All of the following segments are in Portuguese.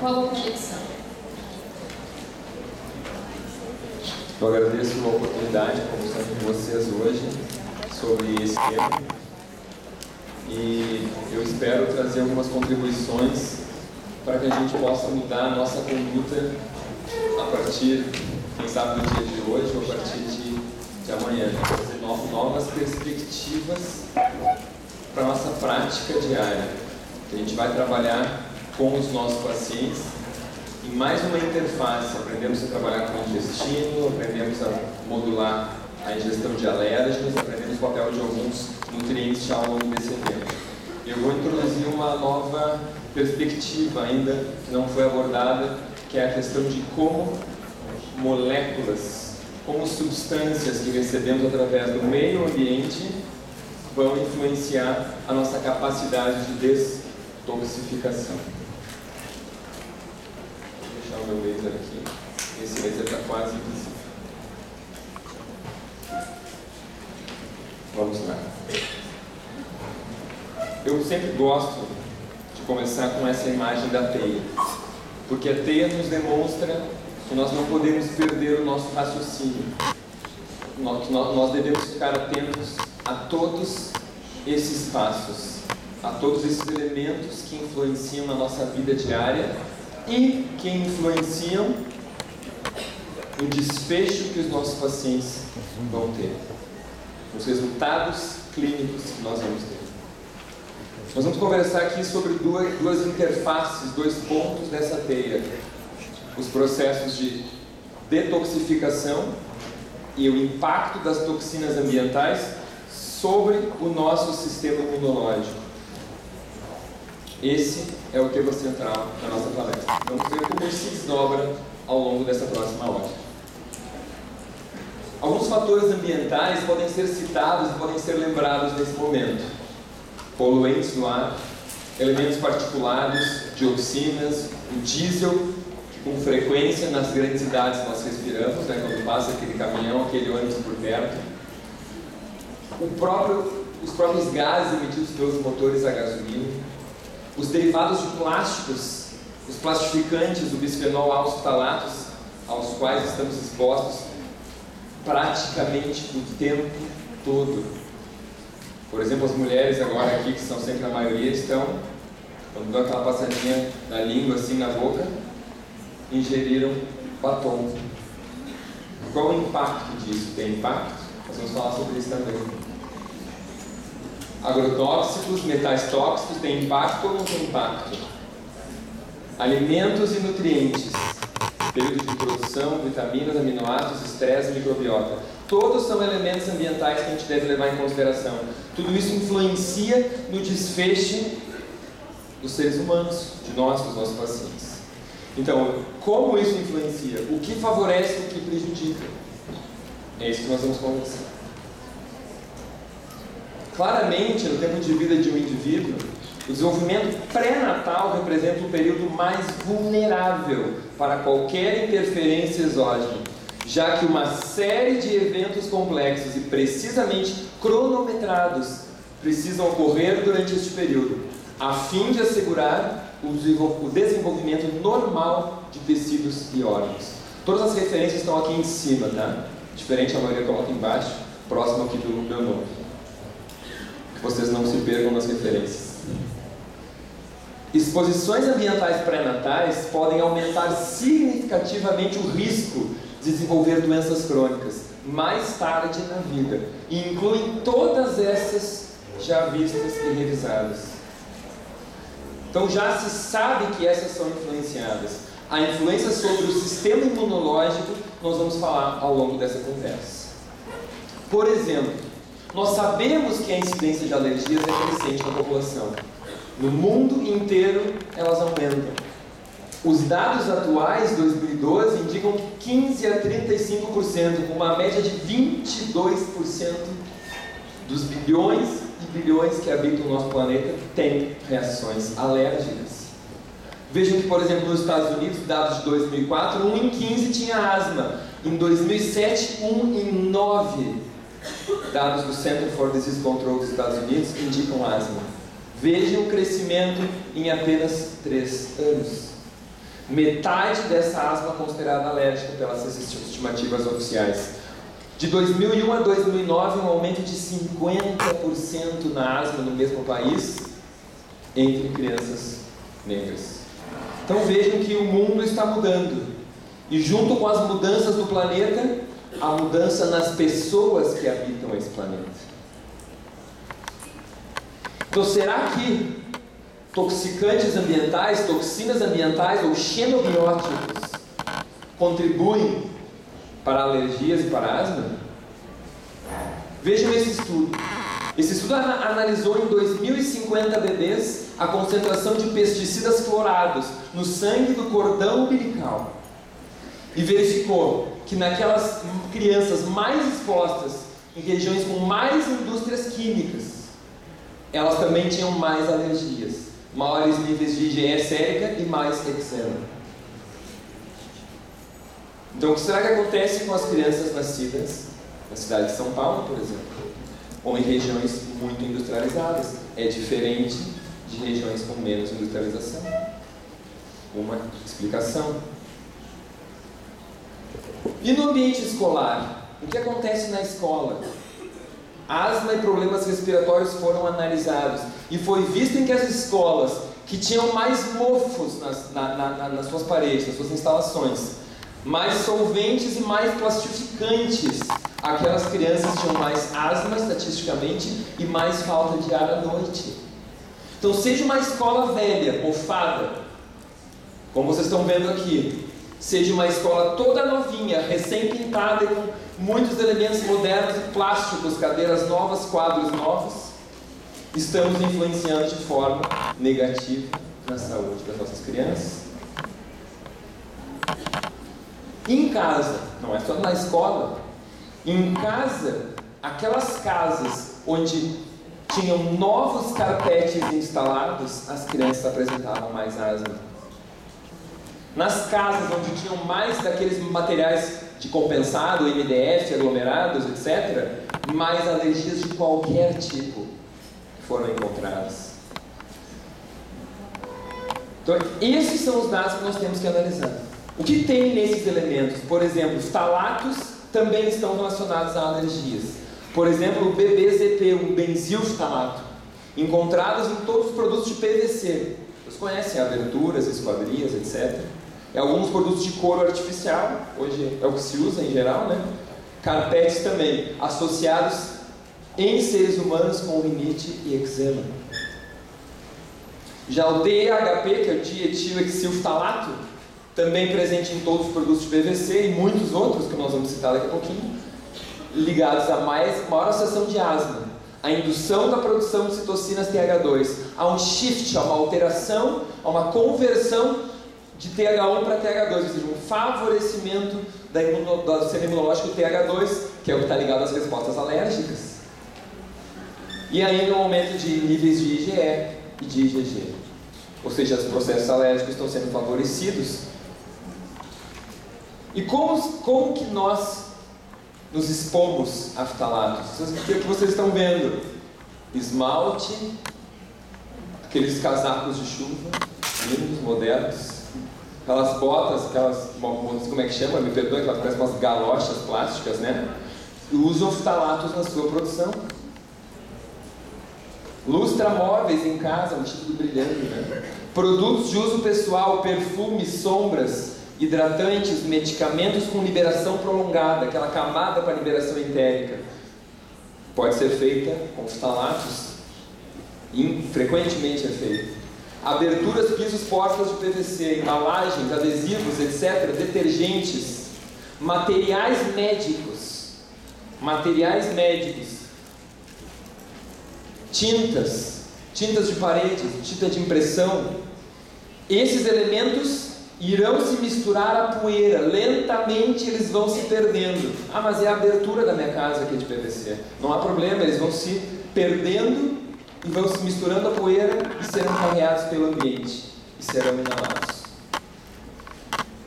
Qual a conexão? Eu agradeço a oportunidade de conversar com vocês hoje sobre esse tema e eu espero trazer algumas contribuições para que a gente possa mudar a nossa conduta a partir, quem sabe, do dia de hoje ou a partir de, de amanhã, trazer novas perspectivas para a nossa prática diária. A gente vai trabalhar com os nossos pacientes em mais uma interface. Aprendemos a trabalhar com o intestino, aprendemos a modular a ingestão de alérgenos, aprendemos o papel de alguns nutrientes já ao longo desse evento. Eu vou introduzir uma nova perspectiva ainda que não foi abordada, que é a questão de como moléculas, como substâncias que recebemos através do meio ambiente vão influenciar a nossa capacidade de detoxificação. Meu laser aqui. Esse laser está quase invisível. Vamos lá. Eu sempre gosto de começar com essa imagem da teia, porque a teia nos demonstra que nós não podemos perder o nosso raciocínio. Nós devemos ficar atentos a todos esses passos, a todos esses elementos que influenciam na nossa vida diária e que influenciam o desfecho que os nossos pacientes vão ter, os resultados clínicos que nós vamos ter. Nós vamos conversar aqui sobre duas, duas interfaces, dois pontos dessa teia: os processos de detoxificação e o impacto das toxinas ambientais sobre o nosso sistema imunológico. Esse é o tema central da nossa palestra. Vamos ver como isso se desdobra ao longo dessa próxima hora. Alguns fatores ambientais podem ser citados e podem ser lembrados nesse momento. Poluentes no ar, elementos particulados, dioxinas, o diesel, que com frequência nas grandes cidades nós respiramos, né, quando passa aquele caminhão, aquele ônibus por perto. Próprio, os próprios gases emitidos pelos motores a gasolina, os derivados de plásticos, os plastificantes, o bisfenol A, os ftalatos, aos quais estamos expostos praticamente o tempo todo. Por exemplo, as mulheres agora aqui, que são sempre a maioria, estão, quando dão aquela passadinha na língua, assim, na boca, ingeriram batom. Qual o impacto disso? Tem impacto? Nós vamos falar sobre isso também. Agrotóxicos, metais tóxicos, tem impacto ou não tem impacto? Alimentos e nutrientes período de produção, vitaminas, aminoácidos, estresse, microbiota. Todos são elementos ambientais que a gente deve levar em consideração. Tudo isso influencia no desfecho dos seres humanos, de nós, dos nossos pacientes. Então, como isso influencia? O que favorece o que prejudica? É isso que nós vamos conversar. Claramente, no tempo de vida de um indivíduo, o desenvolvimento pré-natal representa o período mais vulnerável para qualquer interferência exógena, já que uma série de eventos complexos e precisamente cronometrados precisam ocorrer durante este período, a fim de assegurar o desenvolvimento normal de tecidos e órgãos. Todas as referências estão aqui em cima, tá? Diferente a maioria coloca embaixo, próximo aqui do meu nome. Vocês não se percam nas referências. Exposições ambientais pré-natais podem aumentar significativamente o risco de desenvolver doenças crônicas mais tarde na vida e incluem todas essas já vistas e revisadas. Então já se sabe que essas são influenciadas. A influência sobre o sistema imunológico nós vamos falar ao longo dessa conversa. Por exemplo, nós sabemos que a incidência de alergias é crescente na população. No mundo inteiro, elas aumentam. Os dados atuais, 2012, indicam 15 a 35%, com uma média de 22% dos bilhões e bilhões que habitam o nosso planeta têm reações alérgicas. Vejam que, por exemplo, nos Estados Unidos, dados de 2004, 1 em 15 tinha asma. Em 2007, 1 em 9 dados do Center for Disease Control dos Estados Unidos indicam asma. Vejam o crescimento em apenas três anos. Metade dessa asma considerada alérgica pelas estimativas oficiais. De 2001 a 2009, um aumento de 50% na asma no mesmo país entre crianças negras. Então vejam que o mundo está mudando. E junto com as mudanças do planeta, a mudança nas pessoas que habitam esse planeta. Então será que toxicantes ambientais, toxinas ambientais ou xenobióticos contribuem para alergias e para asma? Vejam esse estudo. Esse estudo analisou em 2050 bebês a concentração de pesticidas clorados no sangue do cordão umbilical e verificou que naquelas crianças mais expostas em regiões com mais indústrias químicas, elas também tinham mais alergias, maiores níveis de IgE sérica e mais eczema. Então, o que será que acontece com as crianças nascidas na cidade de São Paulo, por exemplo, ou em regiões muito industrializadas? É diferente de regiões com menos industrialização. Uma explicação. E no ambiente escolar? O que acontece na escola? Asma e problemas respiratórios foram analisados e foi visto em que as escolas que tinham mais mofos nas, na, na, nas suas paredes, nas suas instalações, mais solventes e mais plastificantes, aquelas crianças tinham mais asma estatisticamente e mais falta de ar à noite. Então, seja uma escola velha, mofada, como vocês estão vendo aqui, seja uma escola toda novinha, recém-pintada com muitos elementos modernos e plásticos, cadeiras novas, quadros novos, estamos influenciando de forma negativa na saúde das nossas crianças. Em casa, não é só na escola, em casa, aquelas casas onde tinham novos carpetes instalados, as crianças apresentavam mais asma. Nas casas onde tinham mais daqueles materiais de compensado, MDF, aglomerados, etc., mais alergias de qualquer tipo foram encontradas. Então, esses são os dados que nós temos que analisar. O que tem nesses elementos? Por exemplo, os talatos também estão relacionados a alergias. Por exemplo, o BBZP, um benzilftalato, encontrados em todos os produtos de PVC. Vocês conhecem aberturas, esquadrias, etc. É alguns produtos de couro artificial, hoje é o que se usa em geral, né? Carpetes também, associados em seres humanos com rinite e eczema. Já o DHP, que é o dietilohexilftalato, também presente em todos os produtos de PVC e muitos outros que nós vamos citar daqui a pouquinho, ligados a mais, maior associação de asma, a indução da produção de citocinas TH2, a um shift, a uma alteração, a uma conversão de TH1 para TH2, ou seja, um favorecimento da do sistema imunológico TH2, que é o que está ligado às respostas alérgicas. E ainda um aumento de níveis de IgE e de IgG. Ou seja, os processos alérgicos estão sendo favorecidos. E como, como que nós nos expomos a? O que vocês estão vendo? Esmalte, aqueles casacos de chuva, lindos, modernos, aquelas botas, aquelas, como é que chama? Me perdoe, parecem umas galochas plásticas, né? Usam ftalatos na sua produção. Lustramóveis em casa, um título brilhante, né? Produtos de uso pessoal, perfumes, sombras, hidratantes, medicamentos com liberação prolongada, aquela camada para liberação entérica. Pode ser feita com ftalatos. Frequentemente é feita aberturas, pisos, portas de PVC, embalagens, adesivos, etc., detergentes, materiais médicos, materiais médicos, tintas, tintas de parede, tinta de impressão, esses elementos irão se misturar à poeira, lentamente eles vão se perdendo. Ah, mas é a abertura da minha casa aqui de PVC. Não há problema, eles vão se perdendo e vão se misturando a poeira e serão carreados pelo ambiente e serão inalados.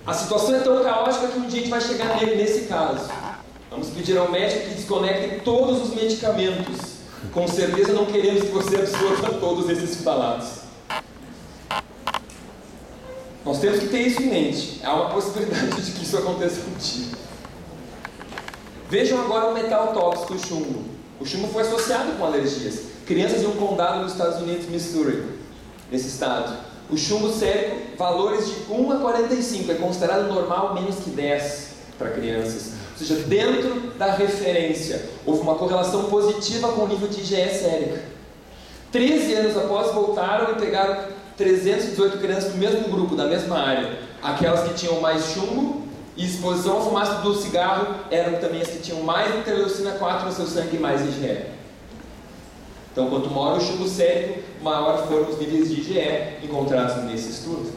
A situação é tão caótica que um dia a gente vai chegar nele nesse caso. Vamos pedir ao médico que desconecte todos os medicamentos, Com certeza não queremos que você absorva todos esses falados. Nós temos que ter isso em mente. Há uma possibilidade de que isso aconteça contigo. Vejam agora o metal tóxico, o chumbo. O chumbo foi associado com alergias. Crianças de um condado nos Estados Unidos, Missouri, nesse estado. O chumbo sério, valores de 1 a 45, é considerado normal menos que 10 para crianças. Ou seja, dentro da referência, houve uma correlação positiva com o nível de IgE sérica. 13 anos após, voltaram e pegaram 318 crianças do mesmo grupo, da mesma área. Aquelas que tinham mais chumbo e exposição à fumaça do cigarro eram também as que tinham mais interleucina 4 no seu sangue e mais IgE. Então, quanto maior o chumbo sérico, maior foram os níveis de IgE encontrados nesse estudo.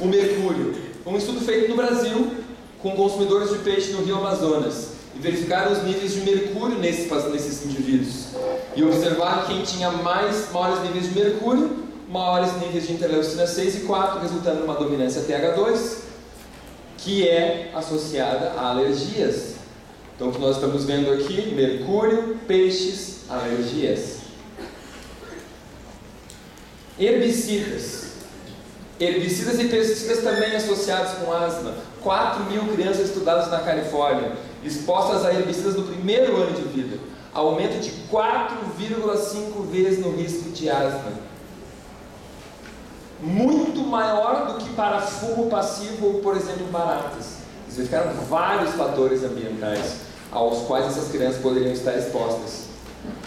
O mercúrio. Um estudo feito no Brasil com consumidores de peixe no Rio Amazonas e verificaram os níveis de mercúrio nesses, nesses indivíduos. E observaram que quem tinha mais maiores níveis de mercúrio maiores níveis de interleucina 6 e 4, resultando numa dominância TH2, que é associada a alergias. Então, o que nós estamos vendo aqui, mercúrio, peixes, alergias. Herbicidas. Herbicidas e pesticidas também associados com asma. 4 mil crianças estudadas na Califórnia, expostas a herbicidas no primeiro ano de vida. Aumento de 4,5 vezes no risco de asma muito maior do que para fumo passivo ou, por exemplo, baratas. Eles vários fatores ambientais aos quais essas crianças poderiam estar expostas.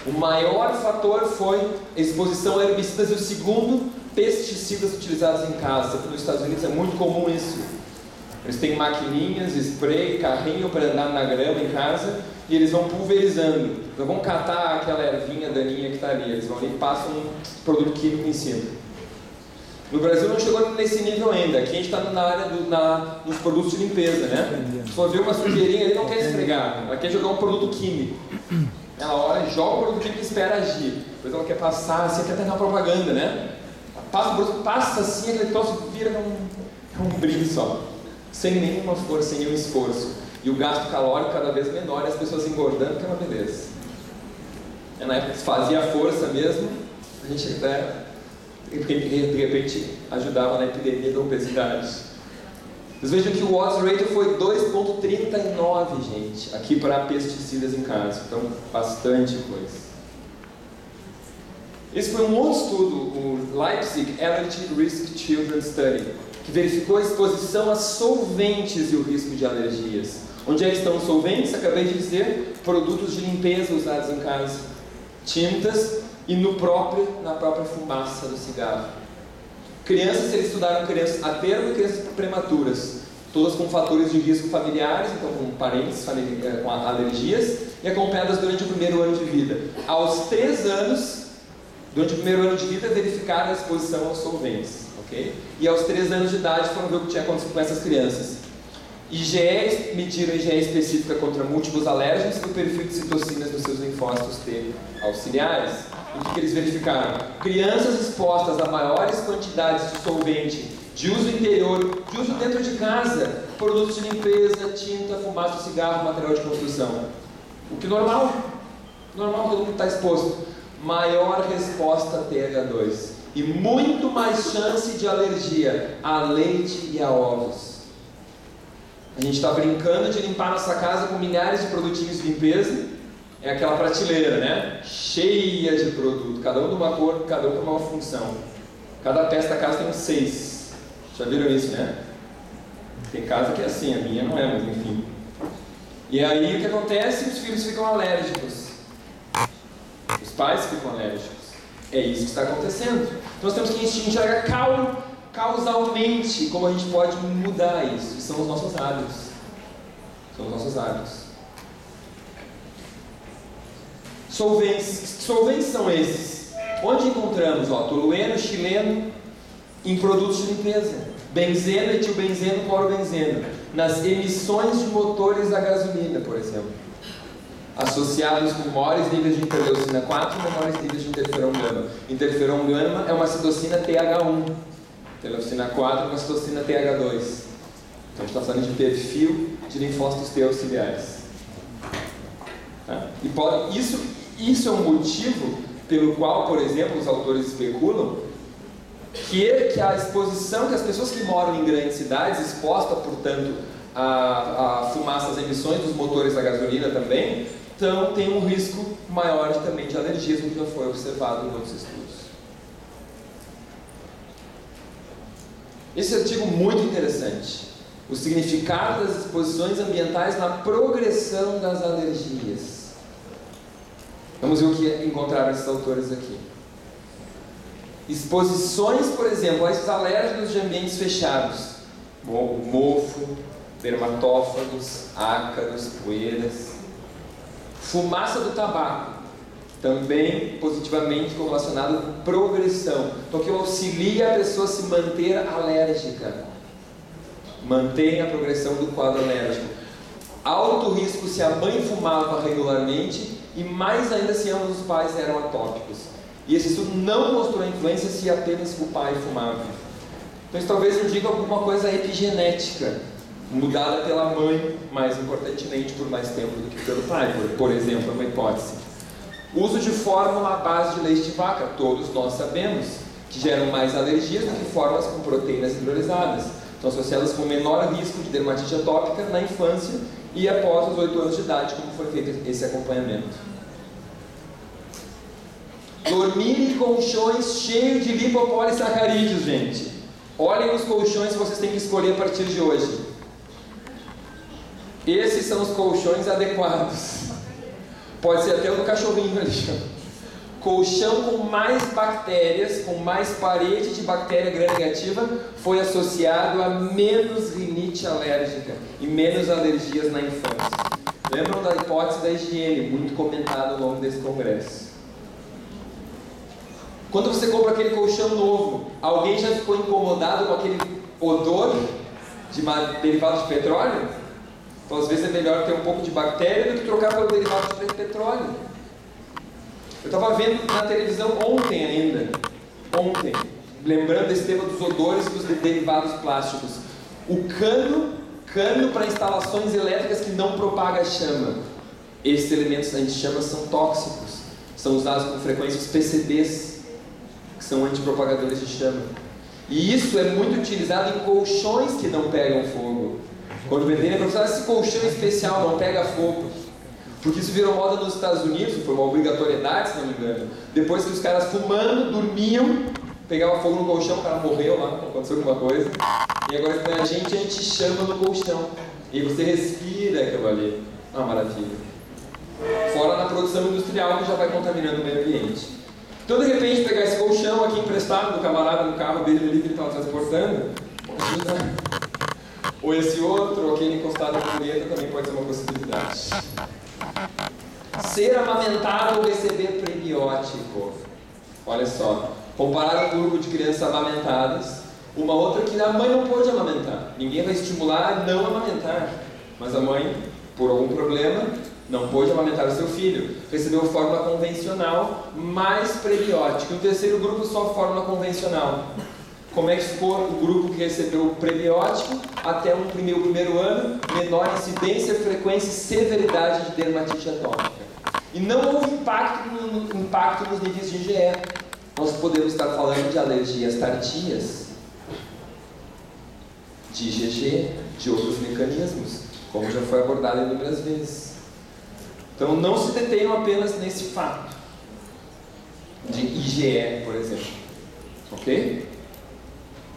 O maior fator foi exposição a herbicidas e o segundo, pesticidas utilizados em casa. Nos Estados Unidos é muito comum isso. Eles têm maquininhas, spray, carrinho para andar na grama em casa e eles vão pulverizando. Então vão catar aquela ervinha daninha que está ali. Eles vão ali e passam um produto químico em cima. No Brasil não chegou nesse nível ainda. Aqui a gente está na área do, na, dos produtos de limpeza, né? Se for ver uma sujeirinha, ele não quer esfregar, ela quer jogar um produto químico. Ela olha, joga o produto químico e espera agir. Depois ela quer passar, assim, até na propaganda, né? Passa o produto, passa assim, aquele troço vira um, um brilho só. Sem nenhuma força, sem nenhum esforço. E o gasto calórico cada vez menor e as pessoas engordando, que é uma beleza. É na época que se fazia força mesmo, a gente até de repente ajudava na epidemia da obesidade. Vocês vejam que o odds ratio foi 2,39, gente, aqui para pesticidas em casa. Então, bastante coisa. Esse foi um outro estudo, o Leipzig Allergy Risk Children Study, que verificou a exposição a solventes e o risco de alergias. Onde é que estão os solventes? Acabei de dizer, produtos de limpeza usados em casa, tintas e no próprio, na própria fumaça do cigarro. Crianças, eles estudaram crianças a termo e crianças prematuras, todas com fatores de risco familiares, então com parentes eh, com alergias, e acompanhadas durante o primeiro ano de vida. Aos três anos, durante o primeiro ano de vida, verificaram a exposição aos solventes. ok? E aos três anos de idade foram ver o que tinha acontecido com essas crianças. IgE, mediram IgE específica contra múltiplos alérgenos e o perfil de citocinas nos seus linfócitos T auxiliares. O que, eles verificaram? Crianças expostas a maiores quantidades de solvente de uso interior, de uso dentro de casa, produtos de limpeza, tinta, fumaça, cigarro, material de construção. O que normal, normal todo mundo está exposto. Maior resposta a TH2 e muito mais chance de alergia a leite e a ovos. A gente está brincando de limpar nossa casa com milhares de produtinhos de limpeza é aquela prateleira, né? Cheia de produto, cada um de uma cor, cada um com uma função. Cada peça da casa tem uns seis. Já viram isso, né? Tem casa que é assim, a minha não é, mas enfim. E aí o que acontece? Os filhos ficam alérgicos. Os pais ficam alérgicos. É isso que está acontecendo. Então nós temos que enxergar causalmente como a gente pode mudar isso. são os nossos hábitos. São os nossos hábitos. Solventes, que solventes são esses? Onde encontramos? Ó, tolueno, chileno, em produtos de limpeza. Benzeno, etilbenzeno, clorobenzeno. Nas emissões de motores a gasolina, por exemplo. Associados com maiores níveis de interleucina 4 e menores níveis de interferon gama. Interferon gama é uma citocina TH1. Interleucina 4 é uma citocina TH2. Então a gente está falando de perfil de linfócitos T auxiliares. Tá? E pode, isso Isso é um motivo pelo qual, por exemplo, os autores especulam que, que a exposição que as pessoas que moram em grandes cidades, expostas, portanto, a, a fumaça, as emissões dos motores a gasolina também, então tem um risco maior de, também de alergias, que já foi observado em outros estudos. Esse artigo muito interessante. O significado das exposições ambientais na progressão das alergias. Vamos ver o que encontraram esses autores aqui. Exposições, por exemplo, a esses alérgenos de ambientes fechados. Mofo, dermatófagos, ácaros, poeiras. Fumaça do tabaco, também positivamente correlacionado com progressão. Então, que auxilia a pessoa a se manter alérgica. Mantém a progressão do quadro alérgico. Alto risco se a mãe fumava regularmente e mais ainda se ambos os pais eram atópicos. E esse estudo não mostrou influência se apenas o pai fumava. Então isso talvez indique alguma coisa epigenética, mudada pela mãe, mais importantemente por mais tempo do que pelo pai, por, exemplo, é uma hipótese. Uso de fórmula à base de leite de vaca, todos nós sabemos que geram mais alergias do que fórmulas com proteínas hidrolisadas. Estão associadas com menor risco de dermatite atópica na infância e após os 8 anos de idade, como foi feito esse acompanhamento. Dormir em colchões cheios de lipopolissacarídeos, gente. Olhem os colchões que vocês têm que escolher a partir de hoje. Esses são os colchões adequados. Pode ser até o do cachorrinho ali. Colchão com mais bactérias, com mais parede de bactéria gram-negativa, foi associado a menos rinite alérgica e menos alergias na infância. Lembram da hipótese da higiene, muito comentada ao longo desse congresso. Quando você compra aquele colchão novo, alguém já ficou incomodado com aquele odor de derivado de petróleo? Então, às vezes é melhor ter um pouco de bactéria do que trocar pelo derivado de petróleo. Eu estava vendo na televisão ontem ainda, ontem, lembrando desse tema dos odores dos derivados plásticos. O cano, cano para instalações elétricas que não propaga chama. Esses elementos a gente chama são tóxicos. São usados com frequência os PCBs, que são antipropagadores de chama. E isso é muito utilizado em colchões que não pegam fogo. Quando venderem, professor, esse colchão especial não pega fogo. Porque isso virou moda nos Estados Unidos, foi uma obrigatoriedade, se não me engano. Depois que os caras fumando, dormiam, pegavam fogo no colchão, o cara morreu lá, aconteceu alguma coisa. E agora tem a gente anti-chama no colchão. E você respira aquilo ali. Uma maravilha. Fora na produção industrial que já vai contaminando o meio ambiente. Então, de repente, pegar esse colchão aqui emprestado do camarada no carro dele ali que ele estava transportando, ou esse outro, ou aquele encostado na punheta, também pode ser uma possibilidade. Ser amamentado ou receber prebiótico. Olha só, comparado com um grupo de crianças amamentadas, uma outra que a mãe não pode amamentar. Ninguém vai estimular a não amamentar, mas a mãe, por algum problema, não pôde amamentar o seu filho, recebeu fórmula convencional mais prebiótico. O terceiro grupo só fórmula convencional. Como é que ficou o grupo que recebeu o prebiótico até um primeiro, o primeiro ano? Menor incidência, frequência e severidade de dermatite atópica. E não houve impacto, no, impacto nos níveis de IgE. Nós podemos estar falando de alergias tardias, de IgG, de outros mecanismos, como já foi abordado inúmeras vezes. Então não se detenham apenas nesse fato de IgE, por exemplo. Ok?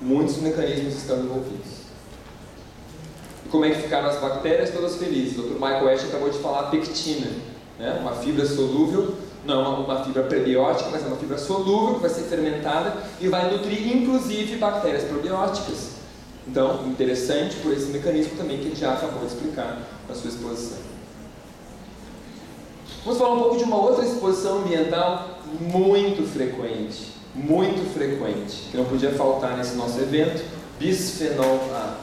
Muitos mecanismos estão envolvidos. E como é que ficaram as bactérias todas felizes? O Dr. Michael Ash acabou de falar a pectina, né? uma fibra solúvel, não é uma fibra prebiótica, mas é uma fibra solúvel que vai ser fermentada e vai nutrir inclusive bactérias probióticas. Então, interessante por esse mecanismo também que ele já acabou de explicar na sua exposição. Vamos falar um pouco de uma outra exposição ambiental muito frequente, muito frequente, que não podia faltar nesse nosso evento, bisfenol A.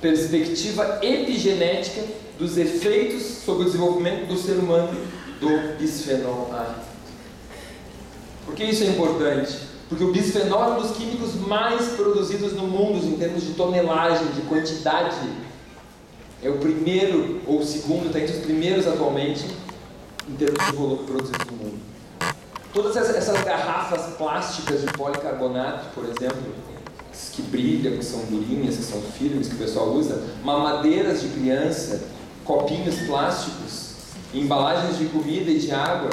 Perspectiva epigenética dos efeitos sobre o desenvolvimento do ser humano do bisfenol A. Por que isso é importante? Porque o bisfenol é um dos químicos mais produzidos no mundo em termos de tonelagem, de quantidade. É o primeiro ou o segundo, está entre os primeiros atualmente em termos de volume produzido no mundo. Todas essas garrafas plásticas de policarbonato, por exemplo, que brilham, que são durinhas, que são firmes, que o pessoal usa, mamadeiras de criança, copinhos plásticos, embalagens de comida e de água,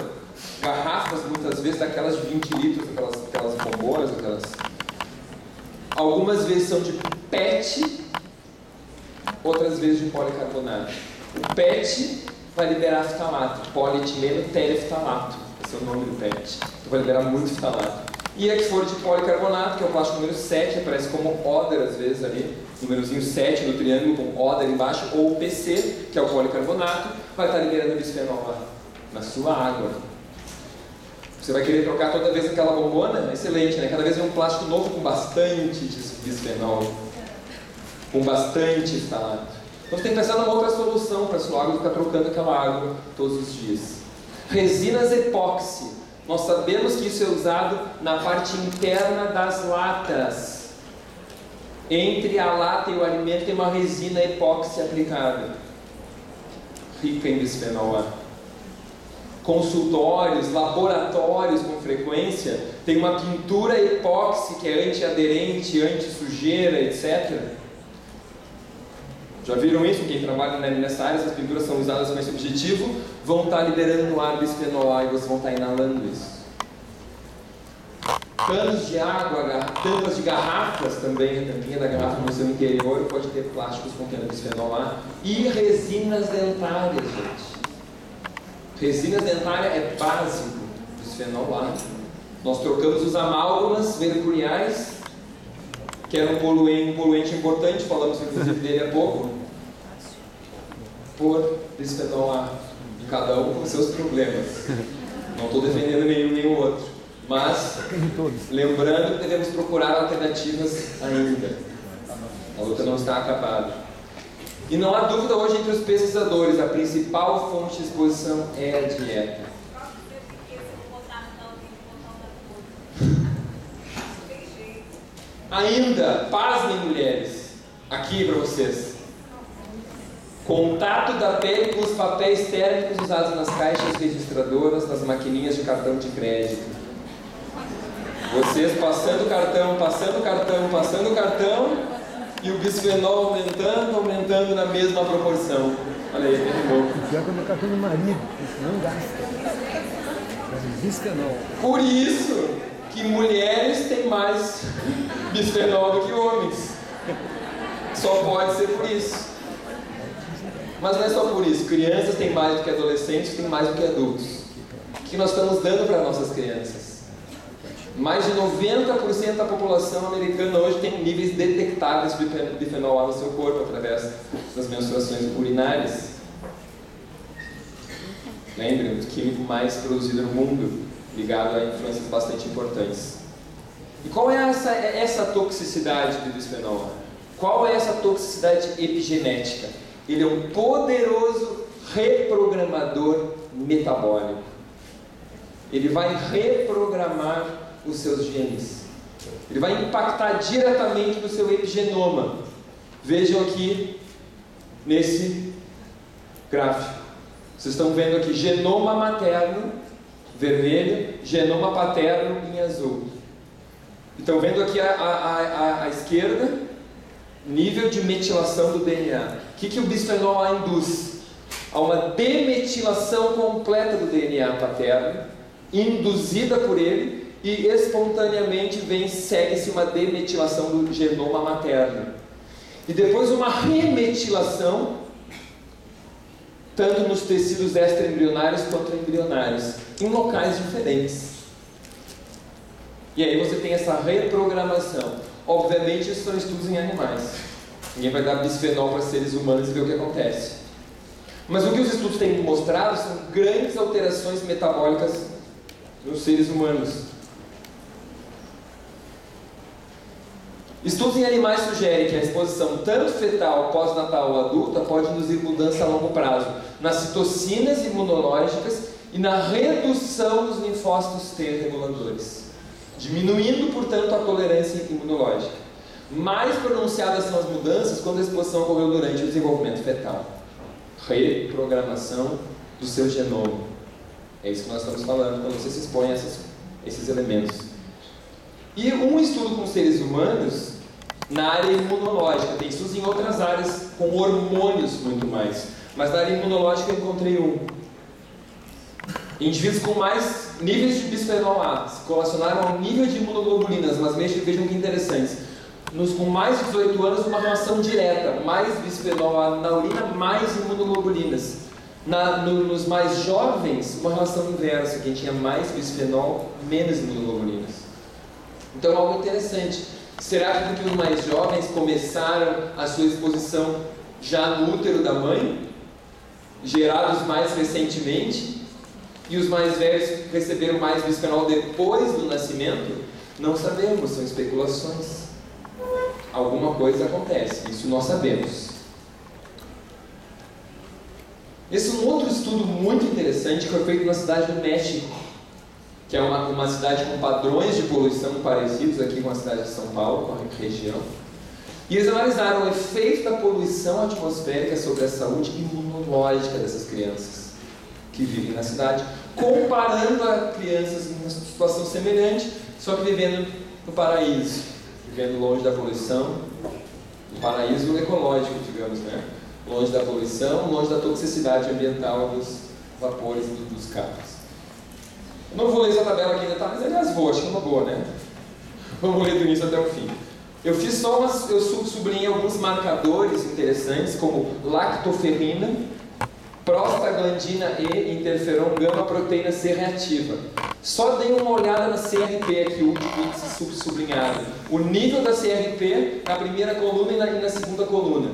garrafas muitas vezes daquelas de 20 litros, aquelas, aquelas bombonas, aquelas. Algumas vezes são de PET, outras vezes de policarbonato. O PET vai liberar ftalato, polietileno tereftalato, esse é o nome do PET. Então vai liberar muito ftalato. E a que for de policarbonato, que é o plástico número 7, aparece como óder às vezes ali, númerozinho 7 no triângulo com óder embaixo, ou PC, que é o policarbonato, vai estar liberando bisfenol na sua água. Você vai querer trocar toda vez aquela bombona? Excelente, né? Cada vez é um plástico novo com bastante bisfenol, com bastante estalato. Então você tem que pensar numa outra solução para a sua água ficar trocando aquela água todos os dias. Resinas epóxi. Nós sabemos que isso é usado na parte interna das latas. Entre a lata e o alimento tem uma resina epóxi aplicada, rica em bisfenol A. Consultórios, laboratórios com frequência, tem uma pintura epóxi que é antiaderente, anti-sujeira, etc. Já viram isso? Quem trabalha nessa área, essas pinturas são usadas com esse objetivo, vão estar liberando no ar bisfenol A e vocês vão estar inalando isso. Canos de água, tampas de garrafas também, a tampinha da garrafa no seu interior pode ter plásticos contendo bisfenol A. E resinas dentárias, gente. Resinas dentárias é básico, bisfenol A. Nós trocamos os amálgamas mercuriais, que era um poluente, um poluente importante, falamos inclusive dele há pouco, por bisfenol A. Cada um com seus problemas. Não estou defendendo nenhum nem o outro. Mas, lembrando que devemos procurar alternativas ainda. A luta não está acabada. E não há dúvida hoje entre os pesquisadores, a principal fonte de exposição é a dieta. Ainda, pasmem mulheres, aqui para vocês. Contato da pele com os papéis térmicos usados nas caixas registradoras, nas maquininhas de cartão de crédito. Vocês passando cartão, passando cartão, passando cartão e o bisfenol aumentando, aumentando na mesma proporção. Olha aí, terminou. Pior que o meu cartão do marido, não gasta. Mas bisfenol. Por isso que mulheres têm mais bisfenol do que homens. Só pode ser por isso. Mas não é só por isso. Crianças têm mais do que adolescentes, têm mais do que adultos. O que nós estamos dando para nossas crianças? Mais de 90% da população americana hoje tem níveis detectáveis de bifenol A no seu corpo através das menstruações urinárias. Lembrem, o químico mais produzido no mundo, ligado a influências bastante importantes. E qual é essa, essa toxicidade do bisfenol A? Qual é essa toxicidade epigenética? Ele é um poderoso reprogramador metabólico. Ele vai reprogramar os seus genes. Ele vai impactar diretamente no seu epigenoma. Vejam aqui nesse gráfico. Vocês estão vendo aqui genoma materno, vermelho, genoma paterno em azul. Estão vendo aqui à, à, à esquerda nível de metilação do DNA. O que, que o bisfenol A induz? A uma demetilação completa do DNA paterno, induzida por ele, e espontaneamente vem segue-se uma demetilação do genoma materno. E depois uma remetilação, tanto nos tecidos extraembrionários quanto embrionários, em locais diferentes. E aí você tem essa reprogramação. Obviamente, isso são estudos em animais. Ninguém vai dar bisfenol para seres humanos e ver o que acontece. Mas o que os estudos têm mostrado são grandes alterações metabólicas nos seres humanos. Estudos em animais sugerem que a exposição tanto fetal, pós-natal ou adulta pode induzir mudança a longo prazo nas citocinas imunológicas e na redução dos linfócitos T reguladores diminuindo, portanto, a tolerância imunológica. Mais pronunciadas são as mudanças quando a exposição ocorreu durante o desenvolvimento fetal. Reprogramação do seu genoma. É isso que nós estamos falando quando você se expõe a essas, esses elementos. E um estudo com seres humanos na área imunológica, tem estudos em outras áreas com hormônios muito mais, mas na área imunológica eu encontrei um. Indivíduos com mais níveis de bisfenol A se correlacionaram ao nível de imunoglobulinas, mas vejam que interessantes. Nos com mais de 18 anos, uma relação direta, mais bisfenol A na urina, mais imunoglobulinas. Na, no, nos mais jovens, uma relação inversa, quem tinha mais bisfenol, menos imunoglobulinas. Então, algo interessante. Será que porque os mais jovens começaram a sua exposição já no útero da mãe, gerados mais recentemente, e os mais velhos receberam mais bisfenol depois do nascimento? Não sabemos, são especulações. Alguma coisa acontece, isso nós sabemos. Esse é um outro estudo muito interessante que foi feito na cidade do México que é uma, uma cidade com padrões de poluição parecidos aqui com a cidade de São Paulo, com a região. E eles analisaram o efeito da poluição atmosférica sobre a saúde imunológica dessas crianças que vivem na cidade, comparando a crianças em uma situação semelhante, só que vivendo no paraíso, vivendo longe da poluição, no paraíso ecológico, digamos, né? Longe da poluição, longe da toxicidade ambiental dos vapores dos carros. Não vou ler essa tabela aqui em detalhes, aliás vou, acho que é uma boa, né? Vamos ler do início até o fim. Eu fiz só umas, eu sublinhei alguns marcadores interessantes, como lactoferrina, prostaglandina E, interferon gama, proteína C reativa. Só dei uma olhada na CRP aqui, o último índice sublinhado. O nível da CRP na primeira coluna e na, na segunda coluna.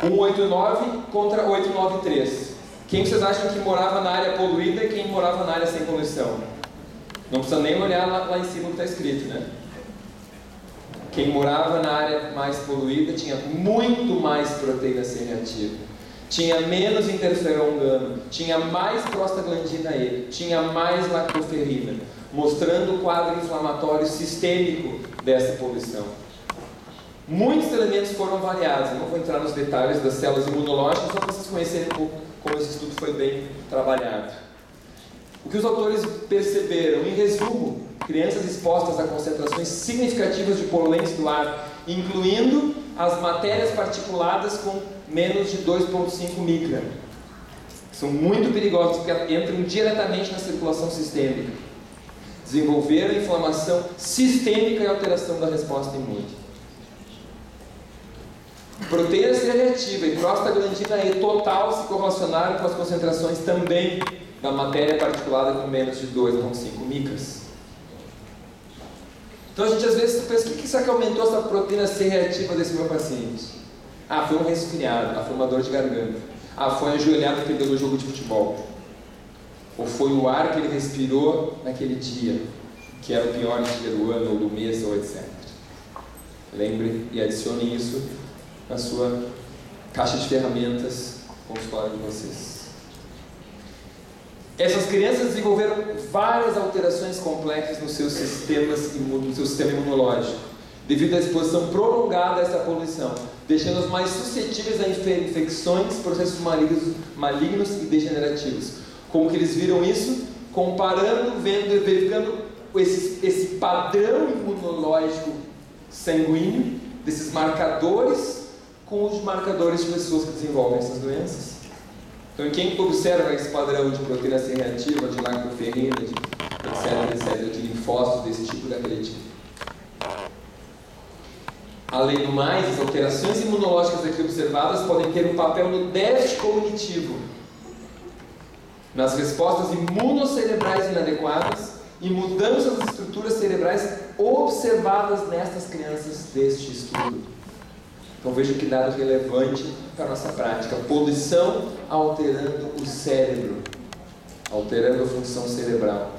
189 contra 893. Quem vocês acham que morava na área poluída e quem morava na área sem poluição? Não precisa nem olhar lá, lá em cima o que está escrito, né? Quem morava na área mais poluída tinha muito mais proteína C reativa, tinha menos interferon gama, tinha mais prostaglandina E, tinha mais lactoferrina, mostrando o quadro inflamatório sistêmico dessa poluição. Muitos elementos foram avaliados, não vou entrar nos detalhes das células imunológicas, só para vocês conhecerem um pouco como esse estudo foi bem trabalhado. O que os autores perceberam? Em resumo, crianças expostas a concentrações significativas de poluentes do ar, incluindo as matérias particuladas com menos de 2,5 micra. São muito perigosas porque entram diretamente na circulação sistêmica. Desenvolveram inflamação sistêmica e alteração da resposta imune. Proteína C reativa e prostaglandina E total se correlacionaram com as concentrações também da matéria particulada com menos de 2,5 micras. Então a gente às vezes pensa, o que será que aumentou essa proteína C reativa desse meu paciente? Ah, foi um resfriado, ah, foi uma dor de garganta. Ah, foi ajoelhado que perdeu no jogo de futebol. Ou foi o ar que ele respirou naquele dia, que era o pior dia do ano, ou do mês, ou etc. Lembre e adicione isso na sua caixa de ferramentas consultório de vocês. Essas crianças desenvolveram várias alterações complexas sistemas, no seu sistema imunológico, devido à exposição prolongada a essa poluição, deixando-os mais suscetíveis a infecções, processos malignos, malignos e degenerativos. Como que eles viram isso? Comparando, vendo, verificando esse, esse padrão imunológico sanguíneo, desses marcadores, com os marcadores de pessoas que desenvolvem essas doenças. Então, quem observa esse padrão de proteína C reativa, de lactoferrina, de etc, etc, de linfócitos desse tipo daquele tipo. Além do mais, as alterações imunológicas aqui observadas podem ter um papel no déficit cognitivo, nas respostas imunocerebrais inadequadas e mudanças das estruturas cerebrais observadas nestas crianças deste estudo. Então veja que dado relevante para a nossa prática. Poluição alterando o cérebro, alterando a função cerebral.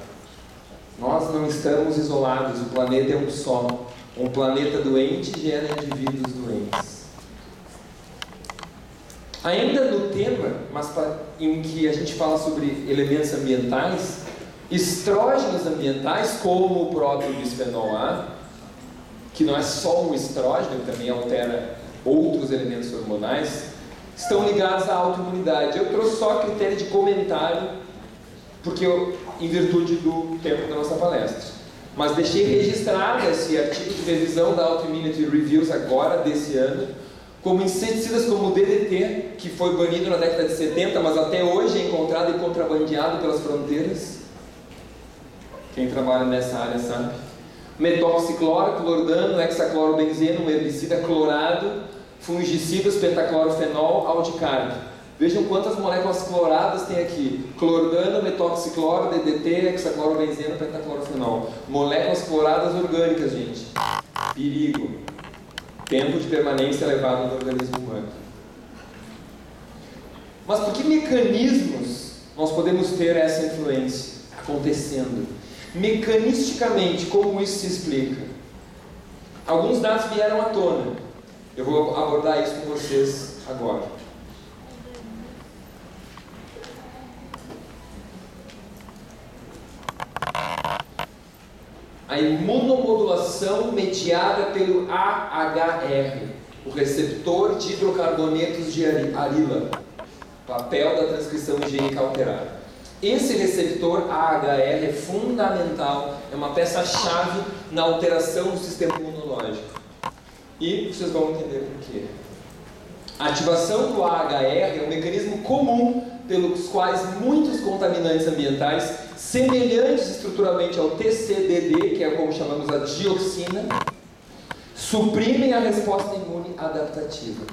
Nós não estamos isolados, o planeta é um só. Um planeta doente gera indivíduos doentes. Ainda no tema, mas em que a gente fala sobre elementos ambientais, estrógenos ambientais, como o próprio bisfenol A, que não é só um estrógeno, também altera outros elementos hormonais, estão ligados à autoimunidade. Eu trouxe só critério de comentário, porque eu, em virtude do tempo da nossa palestra. Mas deixei registrado esse artigo de revisão da Autoimmunity Reviews agora, desse ano, como inseticidas como o DDT, que foi banido na década de 70, mas até hoje é encontrado e contrabandeado pelas fronteiras. Quem trabalha nessa área sabe. Metoxicloro, clordano, hexaclorobenzeno, um herbicida clorado, fungicidas, pentaclorofenol, aldicarbo. Vejam quantas moléculas cloradas tem aqui: clordano, metoxicloro, DDT, hexaclorobenzeno, pentaclorofenol. Moléculas cloradas orgânicas, gente. Perigo. Tempo de permanência elevado no organismo humano. Mas por que mecanismos nós podemos ter essa influência acontecendo? Mecanisticamente, como isso se explica? Alguns dados vieram à tona. Eu vou abordar isso com vocês agora. A imunomodulação mediada pelo AHR, o receptor de hidrocarbonetos de arila, papel da transcrição gênica alterada. Esse receptor AHR é fundamental, é uma peça-chave na alteração do sistema imunológico. E vocês vão entender por quê. A ativação do AHR é um mecanismo comum pelos quais muitos contaminantes ambientais, semelhantes estruturalmente ao TCDD, que é como chamamos a dioxina, suprimem a resposta imune adaptativa.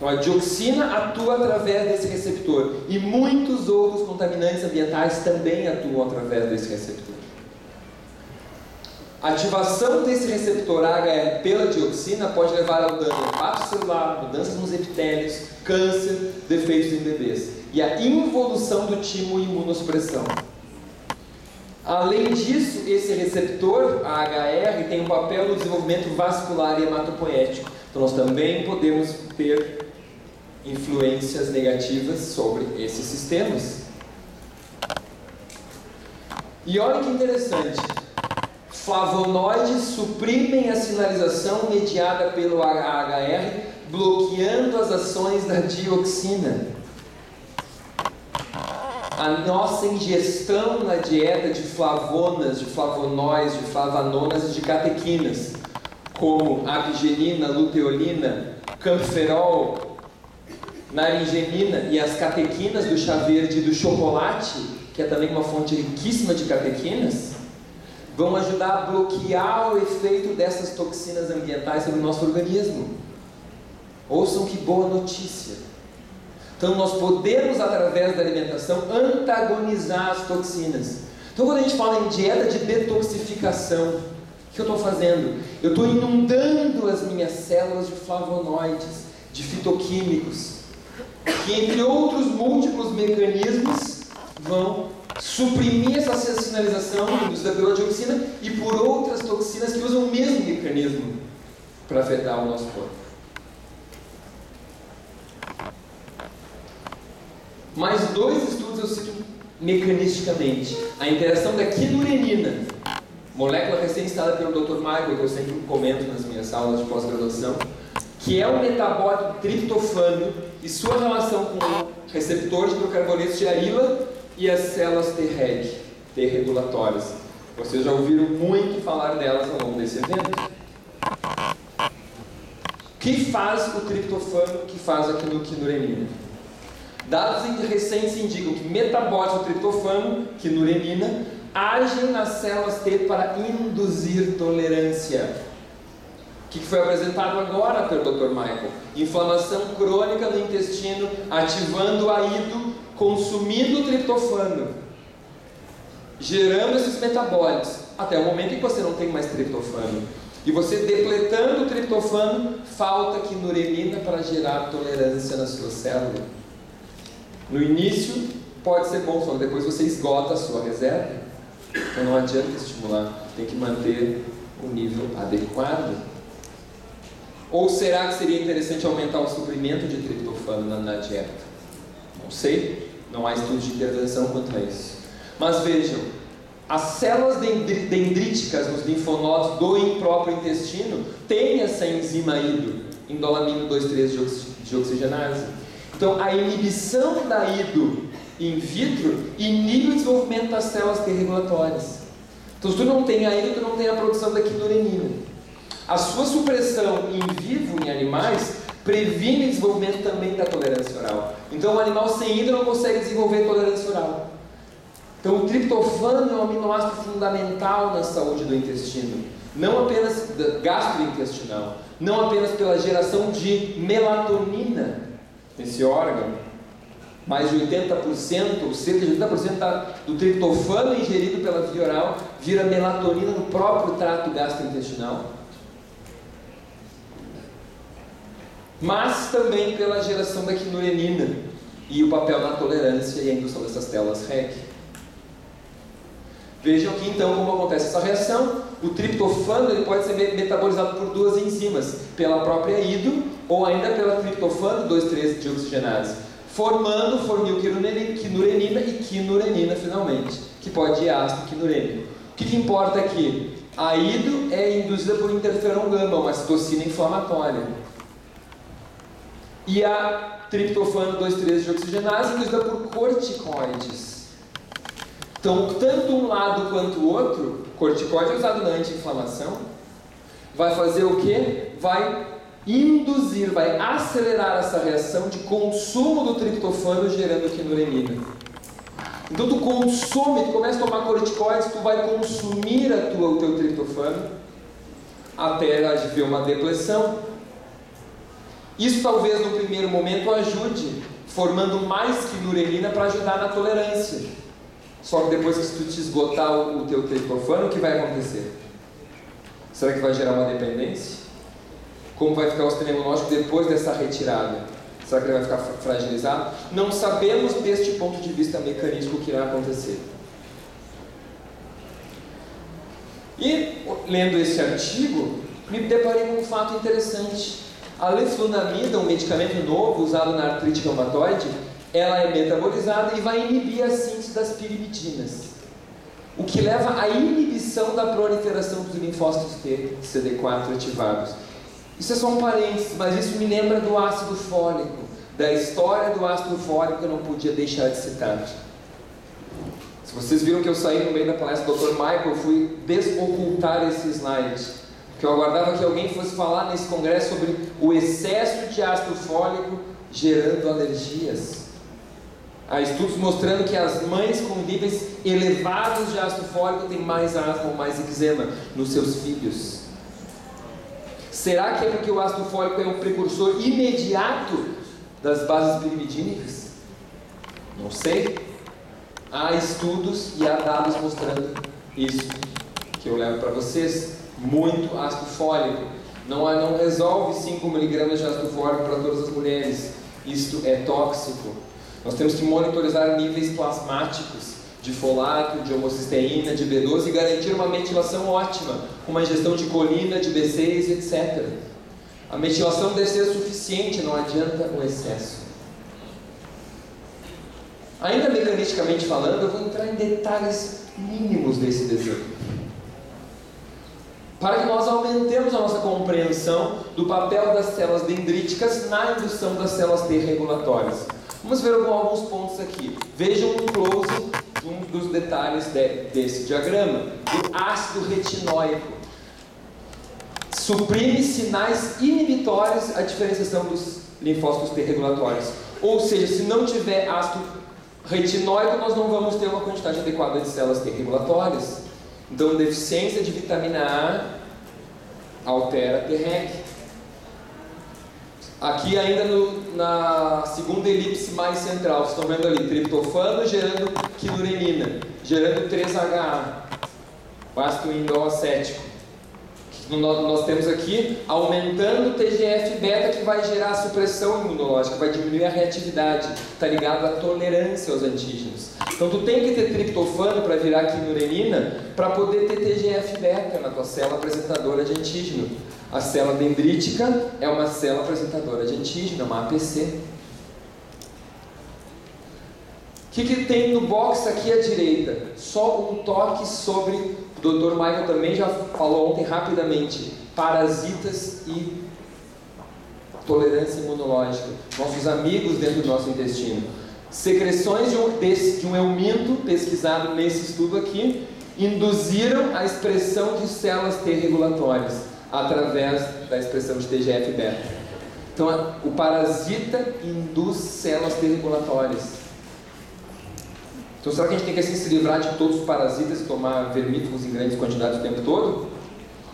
Então a dioxina atua através desse receptor e muitos outros contaminantes ambientais também atuam através desse receptor. A ativação desse receptor AHR pela dioxina pode levar ao dano hepatocelular, mudanças nos epitélios, câncer, defeitos em bebês e a involução do timo imunossupressão. Além disso, esse receptor AHR tem um papel no desenvolvimento vascular e hematopoético. Então nós também podemos ter influências negativas sobre esses sistemas. E olha que interessante, flavonoides suprimem a sinalização mediada pelo AHR, bloqueando as ações da dioxina. A nossa ingestão na dieta de flavonas, de flavonoides, de flavanonas e de catequinas, como apigenina, luteolina, camferol, naringenina e as catequinas do chá verde e do chocolate, que é também uma fonte riquíssima de catequinas, vão ajudar a bloquear o efeito dessas toxinas ambientais sobre o nosso organismo. Ouçam que boa notícia! Então, nós podemos, através da alimentação, antagonizar as toxinas. Então, quando a gente fala em dieta de detoxificação, o que eu estou fazendo? Eu estou inundando as minhas células de flavonoides, de fitoquímicos, que, entre outros múltiplos mecanismos, vão suprimir essa sinalização induzida pela dioxina e por outras toxinas que usam o mesmo mecanismo para afetar o nosso corpo. Mais dois estudos eu cito mecanisticamente. A interação da quinurenina, molécula recém-instalada pelo Dr. Michael, que eu sempre comento nas minhas aulas de pós-graduação, que é o metabólito triptofano e sua relação com o receptor de hidrocarbonetos de arila e as células T-reg, T-regulatórias. Vocês já ouviram muito falar delas ao longo desse evento. O que faz o triptofano que faz a quinurenina? Dados recentes indicam que metabólitos do triptofano, quinurenina, agem nas células T para induzir tolerância. Que foi apresentado agora pelo Dr. Michael? Inflamação crônica no intestino, ativando o AIDO, consumindo o triptofano, gerando esses metabólitos, até o momento em que você não tem mais triptofano. E você depletando o triptofano, falta quinurelina para gerar tolerância na sua célula. No início pode ser bom, só depois você esgota a sua reserva. Então não adianta estimular, tem que manter o nível adequado. Ou será que seria interessante aumentar o suprimento de triptofano na, na dieta? Não sei, não há estudos de intervenção quanto a isso. Mas vejam, as células dendríticas nos linfonodos do impróprio intestino têm essa enzima IDO, indolamina 2,3 deoxigenase. Então, a inibição da IDO in vitro inibe o desenvolvimento das células T regulatórias. Então, se tu não tem a ida, tu não tem a produção da quinurenina. A sua supressão in vivo em animais previne o desenvolvimento também da tolerância oral. Então, o animal sem hidro não consegue desenvolver tolerância oral. Então, o triptofano é um aminoácido fundamental na saúde do intestino, não apenas gastrointestinal, não apenas pela geração de melatonina nesse órgão, mais de 80%, cerca de 80% do triptofano ingerido pela via oral vira melatonina no próprio trato gastrointestinal. Mas também pela geração da quinurenina e o papel na tolerância e a indução dessas telas REC. Vejam aqui então como acontece essa reação. O triptofano ele pode ser metabolizado por duas enzimas, pela própria ido ou ainda pela triptofano 2,3 deoxigenase, formando fornilquinurenina e quinurenina finalmente, que pode ir ácido quinurênico. O que, que importa aqui? A ido é induzida por interferon gama, uma citocina inflamatória. E a triptofano 2,3 deoxigenase induzida por corticoides. Então, tanto um lado quanto o outro, corticoide é usado na anti-inflamação, vai fazer o que? Vai induzir, vai acelerar essa reação de consumo do triptofano gerando quinurenina. Então tu consome, tu começa a tomar corticoides, tu vai consumir a tua, o teu triptofano até haver uma depressão. Isso talvez no primeiro momento ajude, formando mais quinurenina para ajudar na tolerância. Só que depois que tu te esgotar o, o teu triptofano, o que vai acontecer? Será que vai gerar uma dependência? Como vai ficar o sistema imunológico depois dessa retirada? Será que ele vai ficar fragilizado? Não sabemos deste ponto de vista mecanístico o que irá acontecer. E, lendo esse artigo, me deparei com um fato interessante. A leflunomida, um medicamento novo usado na artrite reumatoide, ela é metabolizada e vai inibir a síntese das pirimidinas, o que leva à inibição da proliferação dos linfócitos T, CD4 ativados. Isso é só um parênteses, mas isso me lembra do ácido fólico, da história do ácido fólico que eu não podia deixar de citar. Se vocês viram que eu saí no meio da palestra do Dr. Michael, eu fui desocultar esse slide. Que eu aguardava que alguém fosse falar nesse congresso sobre o excesso de ácido fólico gerando alergias. Há estudos mostrando que as mães com níveis elevados de ácido fólico têm mais asma ou mais eczema nos seus filhos. Será que é porque o ácido fólico é um precursor imediato das bases pirimidínicas? Não sei. Há estudos e há dados mostrando isso que eu levo para vocês. Muito ácido fólico. Não, não resolve 5mg de ácido fólico para todas as mulheres. Isto é tóxico. Nós temos que monitorizar níveis plasmáticos de folato, de homocisteína, de B12 e garantir uma metilação ótima, com uma ingestão de colina, de B6, etc. A metilação deve ser suficiente, não adianta o excesso. Ainda mecanisticamente falando, eu vou entrar em detalhes mínimos desse desenho. Para que nós aumentemos a nossa compreensão do papel das células dendríticas na indução das células T regulatórias. Vamos ver alguns pontos aqui. Vejam um close um dos detalhes de, desse diagrama, do ácido retinóico. Suprime sinais inibitórios à diferenciação dos linfócitos T regulatórios. Ou seja, se não tiver ácido retinóico, nós não vamos ter uma quantidade adequada de células T regulatórias. Então, deficiência de vitamina A altera Treg. Aqui ainda no, na segunda elipse mais central, vocês estão vendo ali, triptofano gerando quinurenina, gerando 3HA, o ácido indolacético. Nós, temos aqui aumentando o TGF-beta que vai gerar supressão imunológica, vai diminuir a reatividade, está ligado à tolerância aos antígenos. Então tu tem que ter triptofano para virar quinurenina para poder ter TGF-beta na tua célula apresentadora de antígeno. A célula dendrítica é uma célula apresentadora de antígeno, uma APC. O que, que tem no box aqui à direita? Só um toque sobre, o Dr. Michael também já falou ontem rapidamente, parasitas e tolerância imunológica, nossos amigos dentro do nosso intestino. Secreções de um, de um euminto, pesquisado nesse estudo aqui, induziram a expressão de células T regulatórias através da expressão de TGF-beta. Então, o parasita induz células T regulatórias. Então, será que a gente tem que assim, se livrar de todos os parasitas e tomar vermífugos em grandes quantidades o tempo todo?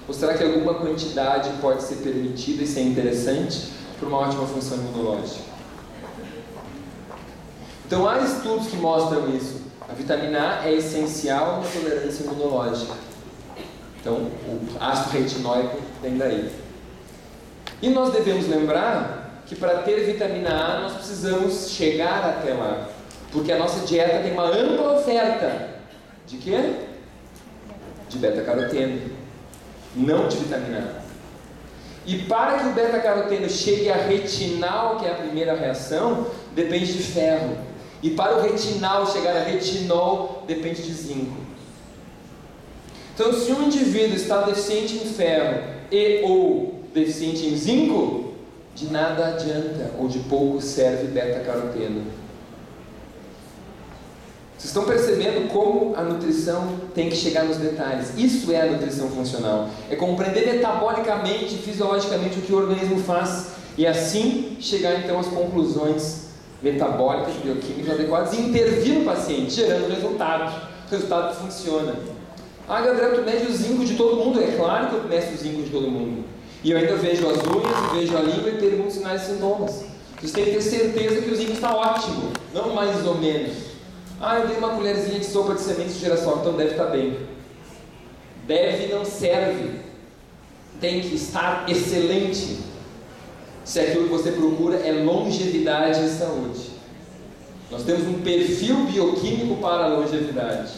Ou será que alguma quantidade pode ser permitida e ser interessante para uma ótima função imunológica? Então, há estudos que mostram isso. A vitamina A é essencial na tolerância imunológica. Então, o ácido retinóico vem daí. E nós devemos lembrar que para ter vitamina A nós precisamos chegar até lá. Porque a nossa dieta tem uma ampla oferta de quê? De beta-caroteno, não de vitamina A. E para que o beta-caroteno chegue à retinal, que é a primeira reação, depende de ferro. E para o retinal chegar a retinol, depende de zinco. Então, se um indivíduo está deficiente em ferro e ou deficiente em zinco, de nada adianta ou de pouco serve beta-caroteno. Vocês estão percebendo como a nutrição tem que chegar nos detalhes? Isso é a nutrição funcional. É compreender metabolicamente, fisiologicamente o que o organismo faz e assim chegar então às conclusões metabólicas, bioquímicas adequadas e intervir no paciente, gerando resultado. O resultado funciona. Ah, Gabriel, tu mede o zinco de todo mundo? É claro que eu meço o zinco de todo mundo. E eu ainda vejo as unhas, vejo a língua e pergunto sinais e sintomas. Vocês têm que ter certeza que o zinco está ótimo, não mais ou menos. Ah, eu dei uma colherzinha de sopa de sementes de girassol, então deve estar bem. Deve não serve. Tem que estar excelente. Se aquilo que você procura é longevidade e saúde. Nós temos um perfil bioquímico para a longevidade.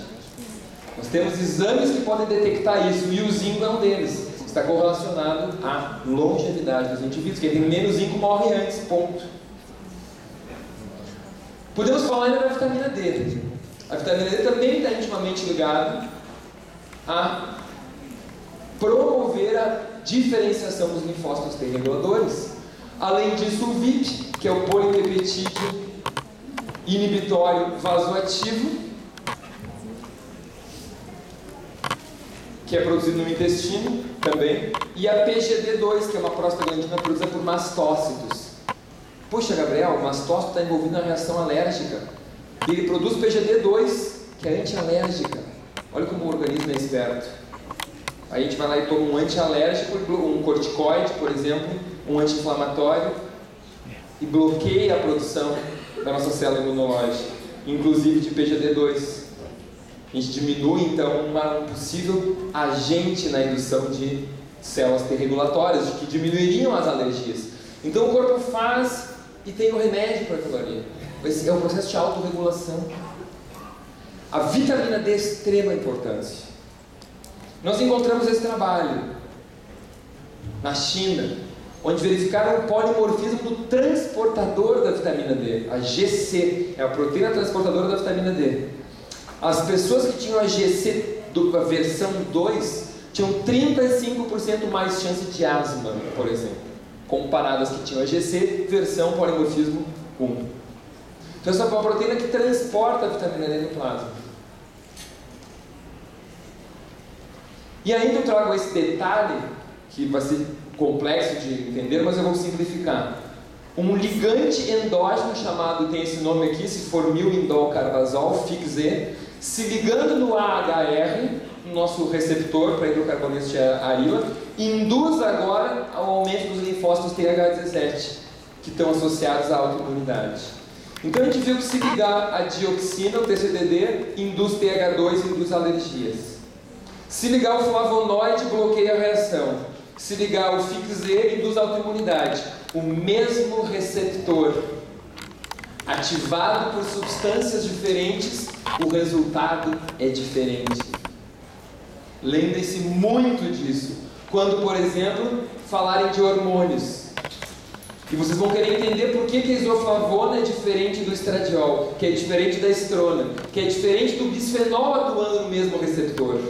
Nós temos exames que podem detectar isso e o zinco é um deles. Está correlacionado à longevidade dos indivíduos. Quem tem menos zinco morre antes, ponto. Podemos falar ainda da vitamina D. A vitamina D também está intimamente ligada a promover a diferenciação dos linfócitos T reguladores. Além disso, o VIP, que é o polipeptídeo inibitório vasoativo, que é produzido no intestino também, e a PGD2, que é uma prostaglandina produzida por mastócitos. Puxa, Gabriel, o mastócito está envolvido na reação alérgica. Ele produz PGD2, que é antialérgica. Olha como o organismo é esperto. Aí a gente vai lá e toma um antialérgico, um corticoide, por exemplo, um anti-inflamatório, e bloqueia a produção da nossa célula imunológica, inclusive de PGD2. A gente diminui então um possível agente na indução de células T regulatórias, que diminuiriam as alergias. Então o corpo faz e tem o remédio para aquilo ali. Esse é um processo de autorregulação. A vitamina D é extrema importância. Nós encontramos esse trabalho na China, onde verificaram o polimorfismo do transportador da vitamina D, a GC, é a proteína transportadora da vitamina D. As pessoas que tinham a GC, a versão 2, tinham 35% mais chance de asma, por exemplo comparadas que tinham a GC, versão polimorfismo 1. Então, essa é uma proteína que transporta a vitamina D no plasma. E ainda eu trago esse detalhe, que vai ser complexo de entender, mas eu vou simplificar. Um ligante endógeno chamado, tem esse nome aqui, se for milindol carbazol, FIXE, se ligando no AHR, nosso receptor para hidrocarbonetos de arila, induz agora ao aumento dos linfócitos TH17, que estão associados à autoimunidade. Então a gente viu que se ligar a dioxina, o TCDD, induz TH2 e induz alergias. Se ligar o flavonoide, bloqueia a reação. Se ligar o FIXE, induz autoimunidade. O mesmo receptor, ativado por substâncias diferentes, o resultado é diferente. Lembre-se muito disso. Quando, por exemplo, falarem de hormônios. E vocês vão querer entender por que, que a isoflavona é diferente do estradiol, que é diferente da estrona, que é diferente do bisfenol atuando no mesmo receptor.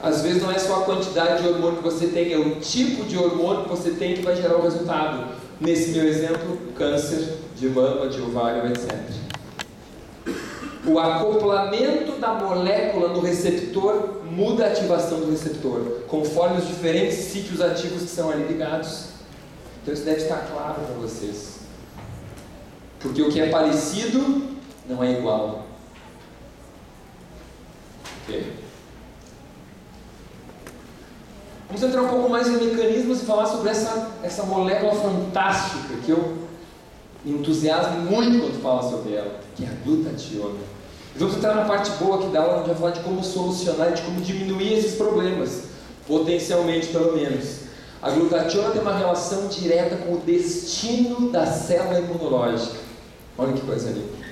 Às vezes não é só a quantidade de hormônio que você tem, é o tipo de hormônio que você tem que vai gerar o resultado. Nesse meu exemplo, câncer de mama, de ovário, etc. O acoplamento da molécula no receptor muda a ativação do receptor, conforme os diferentes sítios ativos que são ali ligados. Então isso deve estar claro para vocês. Porque o que é parecido não é igual. Ok? Vamos entrar um pouco mais em mecanismos e falar sobre essa, essa molécula fantástica que eu entusiasmo muito quando falo sobre ela, que é a glutationa. Vamos entrar na parte boa aqui da aula, onde vai falar de como solucionar de como diminuir esses problemas, potencialmente pelo menos. A glutationa tem uma relação direta com o destino da célula imunológica. Olha que coisa linda.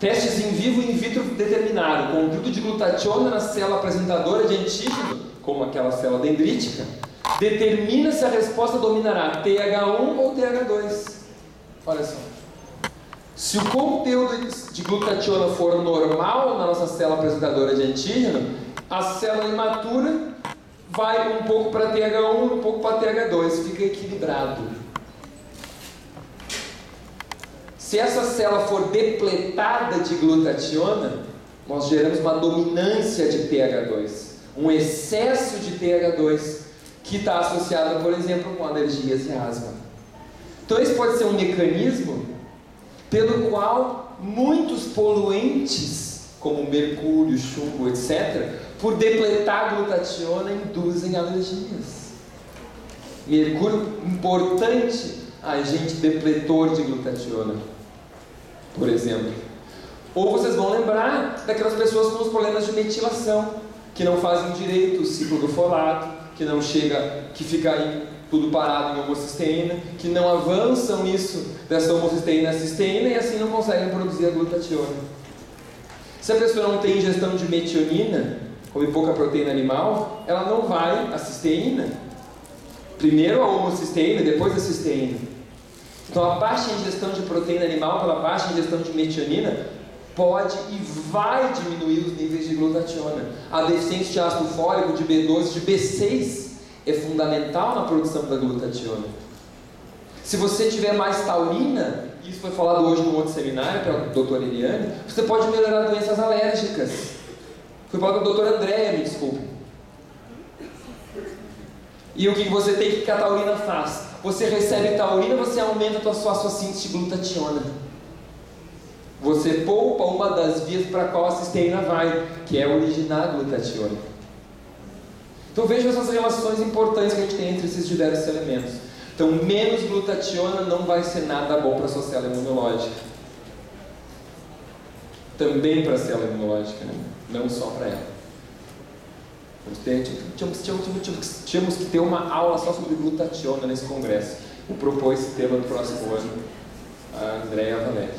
Testes em vivo e in vitro determinaram o conteúdo de glutationa na célula apresentadora de antígeno, como aquela célula dendrítica, determina se a resposta dominará TH1 ou TH2. Olha só. Se o conteúdo de glutationa for normal na nossa célula apresentadora de antígeno, a célula imatura vai um pouco para TH1 e um pouco para TH2, fica equilibrado. Se essa célula for depletada de glutationa, nós geramos uma dominância de TH2, um excesso de TH2, que está associado, por exemplo, com alergias e asma. Então, esse pode ser um mecanismo pelo qual muitos poluentes, como mercúrio, chumbo, etc., por depletar glutationa, induzem alergias. Mercúrio, importante agente depletor de glutationa por exemplo. Ou vocês vão lembrar daquelas pessoas com os problemas de metilação, que não fazem direito o ciclo do folato, que não chega, que fica aí tudo parado em homocisteína, que não avançam isso dessa homocisteína a cisteína e assim não conseguem produzir a glutationa. Se a pessoa não tem ingestão de metionina, come pouca proteína animal, ela não vai a cisteína. Primeiro a homocisteína, depois a cisteína. Então, a baixa ingestão de proteína animal pela baixa ingestão de metionina pode e vai diminuir os níveis de glutationa. A deficiência de ácido fólico, de B12, de B6 é fundamental na produção da glutationa. Se você tiver mais taurina, isso foi falado hoje no outro seminário pela doutora Eliane, você pode melhorar doenças alérgicas. Foi falado pela doutora Andréia, me desculpe. E o que você tem que a taurina faz? Você recebe taurina, você aumenta a sua, a sua síntese de glutationa. Você poupa uma das vias para a qual a cisteína vai, que é originar a glutationa. Então vejam essas relações importantes que a gente tem entre esses diversos elementos. Então, menos glutationa não vai ser nada bom para a sua célula imunológica. Também para a célula imunológica, né? não só para ela. Tínhamos, tínhamos, tínhamos, que ter uma aula só sobre glutationa nesse congresso. Vou propor esse tema no próximo ano, a Andréa Valek.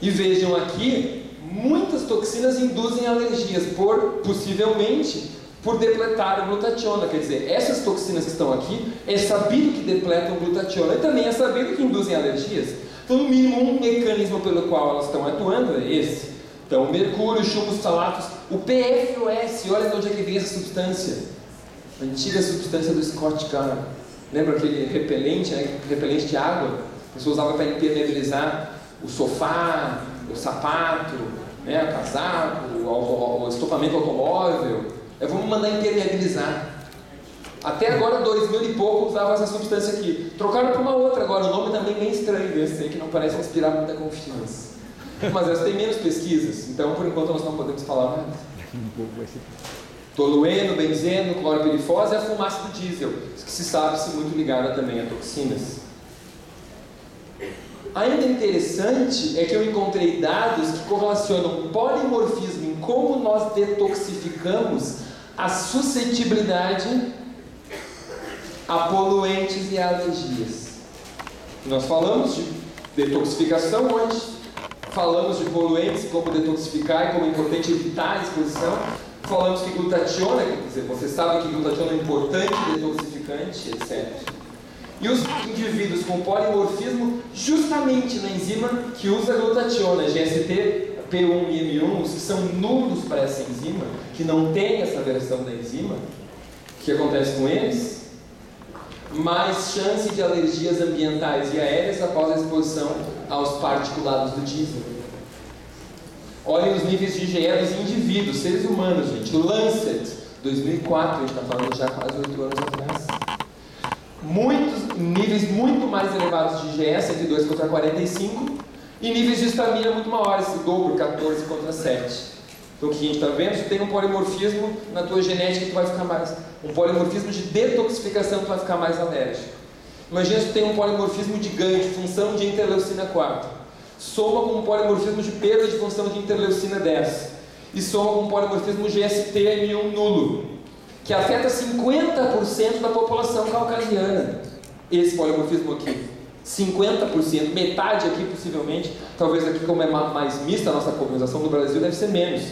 E vejam aqui, muitas toxinas induzem alergias, por possivelmente por depletar a glutationa. Quer dizer, essas toxinas que estão aqui, é sabido que depletam glutationa e também é sabido que induzem alergias. Então, no mínimo, um mecanismo pelo qual elas estão atuando é esse. Então, mercúrio, chumbos, talatos, o PFOS, olha de onde é que vem essa substância. Antiga substância do Scott Car. Lembra aquele repelente, né? repelente de água? A pessoa usava para impermeabilizar o sofá, o sapato, né? o casaco, o, o estofamento automóvel. É, vamos mandar impermeabilizar. Até agora, 2000 e pouco, usava essa substância aqui. Trocaram para uma outra agora, o nome também bem estranho esse aí, que não parece inspirar muita confiança. Mas essa tem menos pesquisas, então por enquanto nós não podemos falar mais. Tolueno, benzeno, cloropirifose e a fumaça do diesel, que se sabe-se muito ligada também a toxinas. Ainda interessante é que eu encontrei dados que correlacionam polimorfismo em como nós detoxificamos a suscetibilidade a poluentes e alergias. Nós falamos de detoxificação hoje, falamos de poluentes, como detoxificar e como é importante evitar a exposição. Falamos que glutationa, quer dizer, você sabe que glutationa é importante, detoxificante, etc. E os indivíduos com polimorfismo, justamente na enzima que usa glutationa, GST, P1 e M1, os que são nulos para essa enzima, que não tem essa versão da enzima, o que acontece com eles? Mais chance de alergias ambientais e aéreas após a exposição aos particulados do diesel. Olhem os níveis de IgE dos indivíduos, seres humanos, gente. O Lancet, 2004, a gente está falando já quase 8 anos atrás. Muitos níveis muito mais elevados de IgE, 102 contra 45, e níveis de estamina muito maiores, o dobro, 14 contra 7. Então o que a gente está vendo? Tu tem um polimorfismo na tua genética que tu vai ficar mais. Um polimorfismo de detoxificação que tu vai ficar mais alérgico. Imagina se tu tem um polimorfismo de ganho de função de interleucina 4. Soma com um polimorfismo de perda de função de interleucina 10. E soma com um polimorfismo GST-M1 nulo, que afeta 50% da população caucasiana. Esse polimorfismo aqui. 50%, metade aqui possivelmente, talvez aqui como é mais mista a nossa colonização do Brasil, deve ser menos,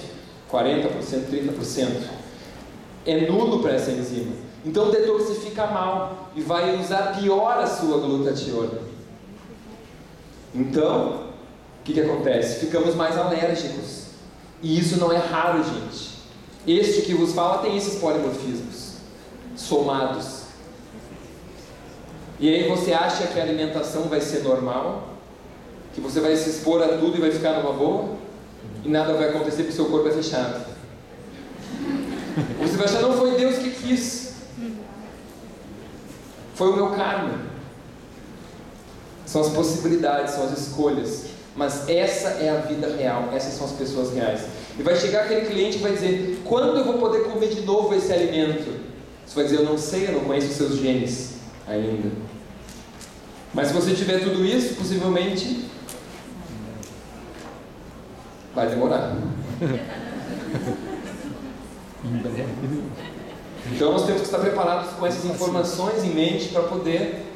40%, 30%. É nulo para essa enzima. Então detoxifica mal e vai usar pior a sua glutationa. Então, o que, que acontece? Ficamos mais alérgicos. E isso não é raro, gente. Este que vos fala tem esses polimorfismos somados. E aí você acha que a alimentação vai ser normal? Que você vai se expor a tudo e vai ficar numa boa? E nada vai acontecer porque seu corpo é fechado. Você vai achar, não foi Deus que quis. Foi o meu karma. São as possibilidades, são as escolhas. Mas essa é a vida real, essas são as pessoas reais. E vai chegar aquele cliente e vai dizer: quando eu vou poder comer de novo esse alimento? Você vai dizer: eu não sei, eu não conheço os seus genes ainda. Mas se você tiver tudo isso, possivelmente vai demorar. Então nós temos que estar preparados com essas informações em mente para poder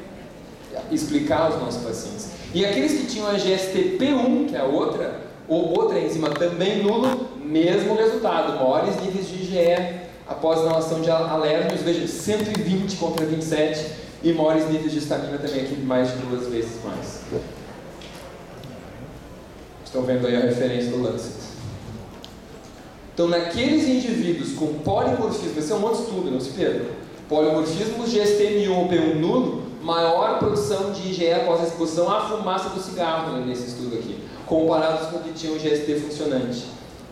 explicar aos nossos pacientes. E aqueles que tinham a GSTP1, que é a outra, ou outra enzima também nulo, mesmo resultado, maiores níveis de IgE após inalação de alérgenos, veja, 120 contra 27 e maiores níveis de estamina também aqui, mais de duas vezes mais. Estão vendo aí a referência do Lancet. Então, naqueles indivíduos com polimorfismo, esse é um outro estudo, não se perca. Polimorfismo GST1 ou P1 nulo, maior produção de IgE após a exposição à fumaça do cigarro né, nesse estudo aqui, comparados com o que tinha o GST funcionante.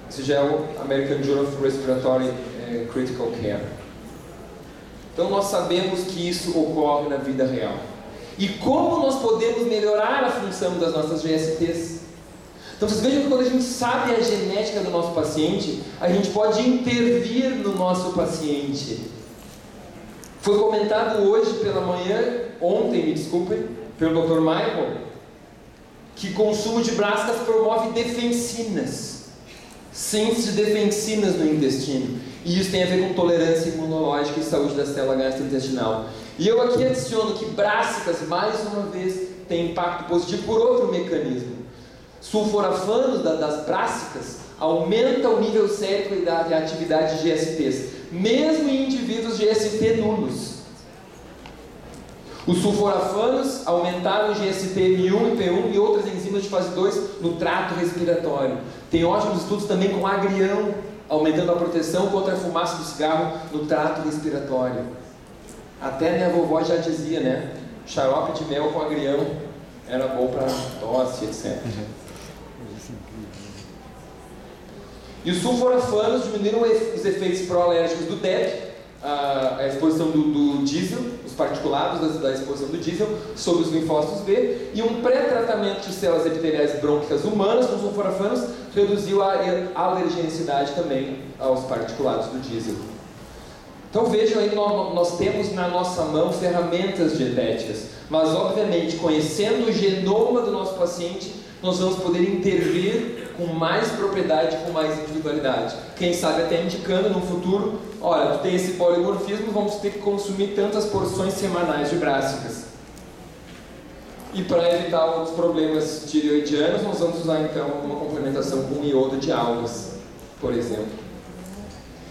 Esse já é o American Journal of Respiratory eh, Critical Care. Então nós sabemos que isso ocorre na vida real. E como nós podemos melhorar a função das nossas GSTs? Então vocês vejam que quando a gente sabe a genética do nosso paciente, a gente pode intervir no nosso paciente. Foi comentado hoje pela manhã, ontem, me desculpem, pelo Dr. Michael, que consumo de brascas promove defensinas, síntese de defensinas no intestino. E isso tem a ver com tolerância imunológica e saúde da célula gastrointestinal. E eu aqui adiciono que brássicas, mais uma vez, tem impacto positivo por outro mecanismo. Sulforafanos das brássicas aumenta o nível certo de atividade de GSTs, mesmo em indivíduos GST nulos. Os sulforafanos aumentaram o GST-M1 e P1 e outras enzimas de fase 2 no trato respiratório. Tem ótimos estudos também com agrião, aumentando a proteção contra a fumaça do cigarro no trato respiratório. Até minha vovó já dizia, né? Xarope de mel com agrião era bom para tosse, etc. E os sulforafanos diminuíram os efeitos pró-alérgicos do DEP, a, exposição do, do, diesel, particulados da, exposição do diesel sobre os linfócitos B, e um pré-tratamento de células epiteliais brônquicas humanas com sulforafanos reduziu a alergenicidade também aos particulados do diesel. Então vejam aí, nós, nós temos na nossa mão ferramentas dietéticas, mas obviamente conhecendo o genoma do nosso paciente, nós vamos poder intervir com mais propriedade, com mais individualidade. Quem sabe até indicando no futuro, olha, tu tem esse polimorfismo, vamos ter que consumir tantas porções semanais de brássicas. E para evitar outros problemas tireoidianos, nós vamos usar então uma complementação com iodo de algas, por exemplo.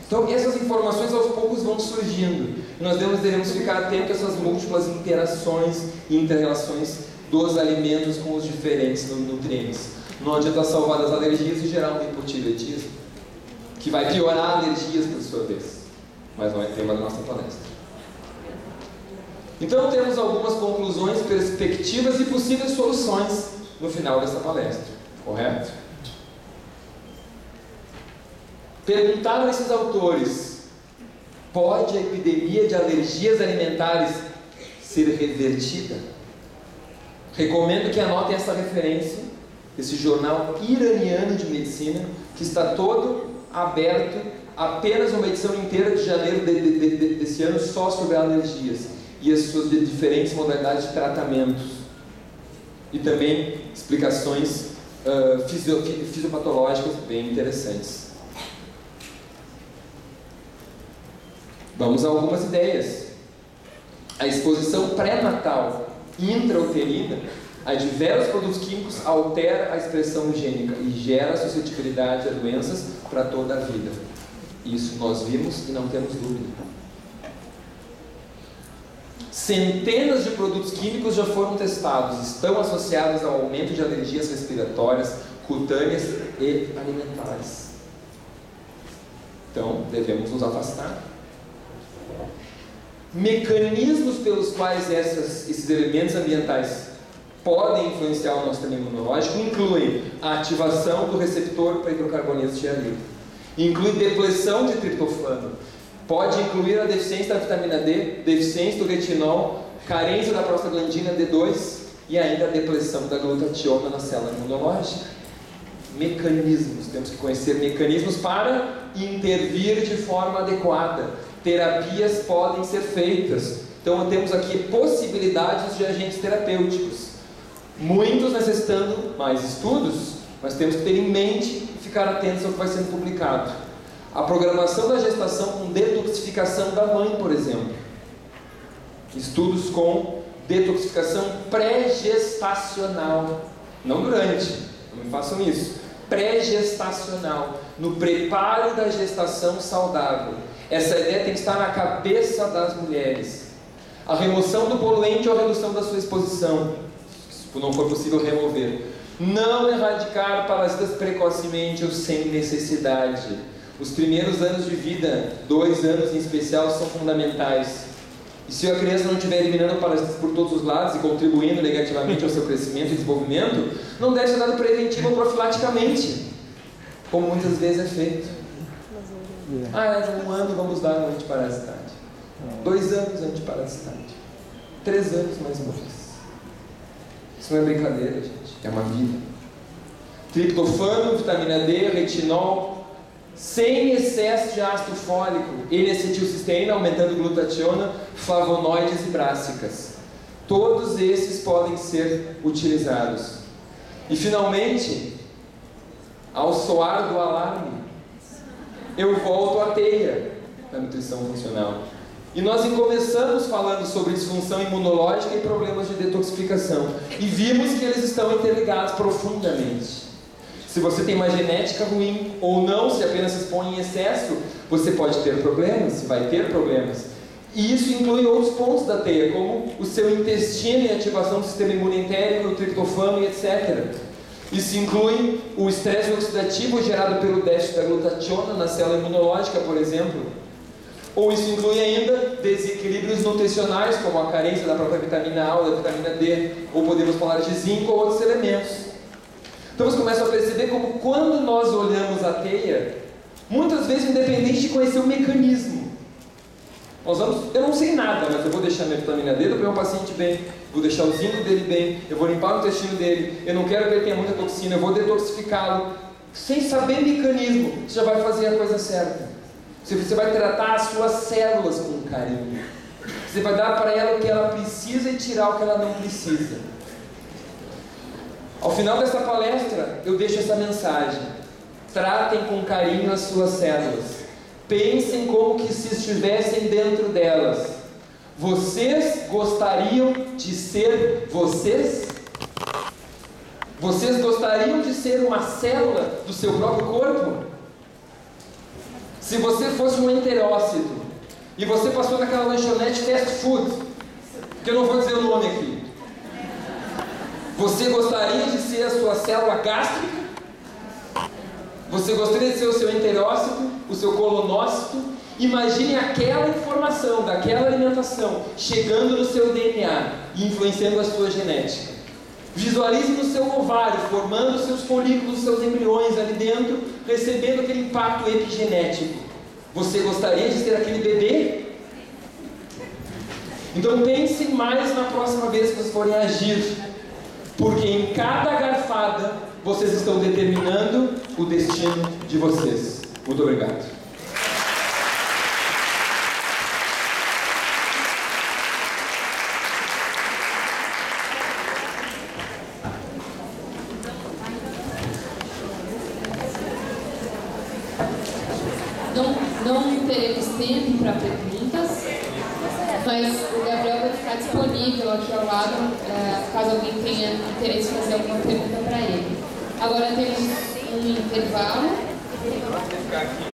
Então essas informações aos poucos vão surgindo. Nós devemos ficar atentos a essas múltiplas interações e interrelações dos alimentos com os diferentes nutrientes. Não adianta salvar das alergias e gerar um hipotireoidismo, que vai piorar alergias por sua vez. Mas não é tema da nossa palestra. Então temos algumas conclusões, perspectivas e possíveis soluções no final dessa palestra, correto? Perguntaram esses autores: pode a epidemia de alergias alimentares ser revertida? Recomendo que anotem essa referência, esse jornal iraniano de medicina, que está todo aberto, apenas uma edição inteira de janeiro de, de, de, desse ano só sobre alergias e as suas diferentes modalidades de tratamentos. E também explicações uh, fisio, fisiopatológicas bem interessantes. Vamos a algumas ideias. A exposição pré-natal intrauterina a diversos produtos químicos altera a expressão gênica e gera suscetibilidade a doenças para toda a vida. Isso nós vimos e não temos dúvida. Centenas de produtos químicos já foram testados, estão associados ao aumento de alergias respiratórias, cutâneas e alimentares. Então, devemos nos afastar. Mecanismos pelos quais essas, esses elementos ambientais podem influenciar o nosso sistema imunológico incluem a ativação do receptor para hidrocarbonetos de alívio, inclui depressão de triptofano, Pode incluir a deficiência da vitamina D, deficiência do retinol, carência da prostaglandina D2 e ainda a depressão da glutationa na célula imunológica. Mecanismos, temos que conhecer mecanismos para intervir de forma adequada. Terapias podem ser feitas. Então temos aqui possibilidades de agentes terapêuticos. Muitos necessitando mais estudos, mas temos que ter em mente e ficar atentos ao que vai sendo publicado. A programação da gestação com detoxificação da mãe, por exemplo. Estudos com detoxificação pré-gestacional, não durante, não me façam isso. Pré-gestacional, no preparo da gestação saudável. Essa ideia tem que estar na cabeça das mulheres. A remoção do poluente ou a redução da sua exposição, não for possível remover. Não erradicar parasitas precocemente ou sem necessidade os primeiros anos de vida, dois anos em especial, são fundamentais. E se a criança não estiver eliminando parasitas por todos os lados e contribuindo negativamente ao seu crescimento e desenvolvimento, não deve ser dado preventivo ou profilaticamente, como muitas vezes é feito. Ah, é um ano vamos dar um antiparasitário. Dois anos antiparasitário. Três anos mais uma vez. Isso não é brincadeira, gente. É uma vida. Triptofano, vitamina D, retinol, sem excesso de ácido fólico, N-acetilcisteína, aumentando glutationa, flavonoides e brássicas. Todos esses podem ser utilizados. E finalmente, ao soar do alarme, eu volto à teia da nutrição funcional. E nós começamos falando sobre disfunção imunológica e problemas de detoxificação. E vimos que eles estão interligados profundamente. Se você tem uma genética ruim ou não, se apenas se expõe em excesso, você pode ter problemas, vai ter problemas. E isso inclui outros pontos da teia, como o seu intestino e ativação do sistema imune entérico, o triptofano e etc. Isso inclui o estresse oxidativo gerado pelo déficit da glutationa na célula imunológica, por exemplo. Ou isso inclui ainda desequilíbrios nutricionais, como a carência da própria vitamina A ou da vitamina D, ou podemos falar de zinco ou outros elementos. Então você começa a perceber como quando nós olhamos a teia, muitas vezes independente de conhecer o mecanismo. Nós vamos, eu não sei nada, mas eu vou deixar minha vitamina D do meu paciente bem, vou deixar o zinco dele bem, eu vou limpar o intestino dele, eu não quero que ele tenha muita toxina, eu vou detoxificá-lo. Sem saber mecanismo, você já vai fazer a coisa certa. Você vai tratar as suas células com carinho. Você vai dar para ela o que ela precisa e tirar o que ela não precisa. Ao final dessa palestra, eu deixo essa mensagem. Tratem com carinho as suas células. Pensem como que se estivessem dentro delas. Vocês gostariam de ser vocês? Vocês gostariam de ser uma célula do seu próprio corpo? Se você fosse um enterócito e você passou naquela lanchonete fast food, que eu não vou dizer o nome aqui, Você gostaria de ser a sua célula gástrica? Você gostaria de ser o seu enterócito, o seu colonócito? Imagine aquela informação daquela alimentação chegando no seu DNA e influenciando a sua genética. Visualize no seu ovário, formando seus folículos, seus embriões ali dentro, recebendo aquele impacto epigenético. Você gostaria de ser aquele bebê? Então pensem mais na próxima vez que vocês forem agir, porque em cada garfada vocês estão determinando o destino de vocês. Muito obrigado. Não, não teremos tempo para perguntas, mas o Gabriel vai ficar disponível aqui ao lado, eh, caso alguém tenha interesse em fazer alguma pergunta para ele. Agora temos um intervalo.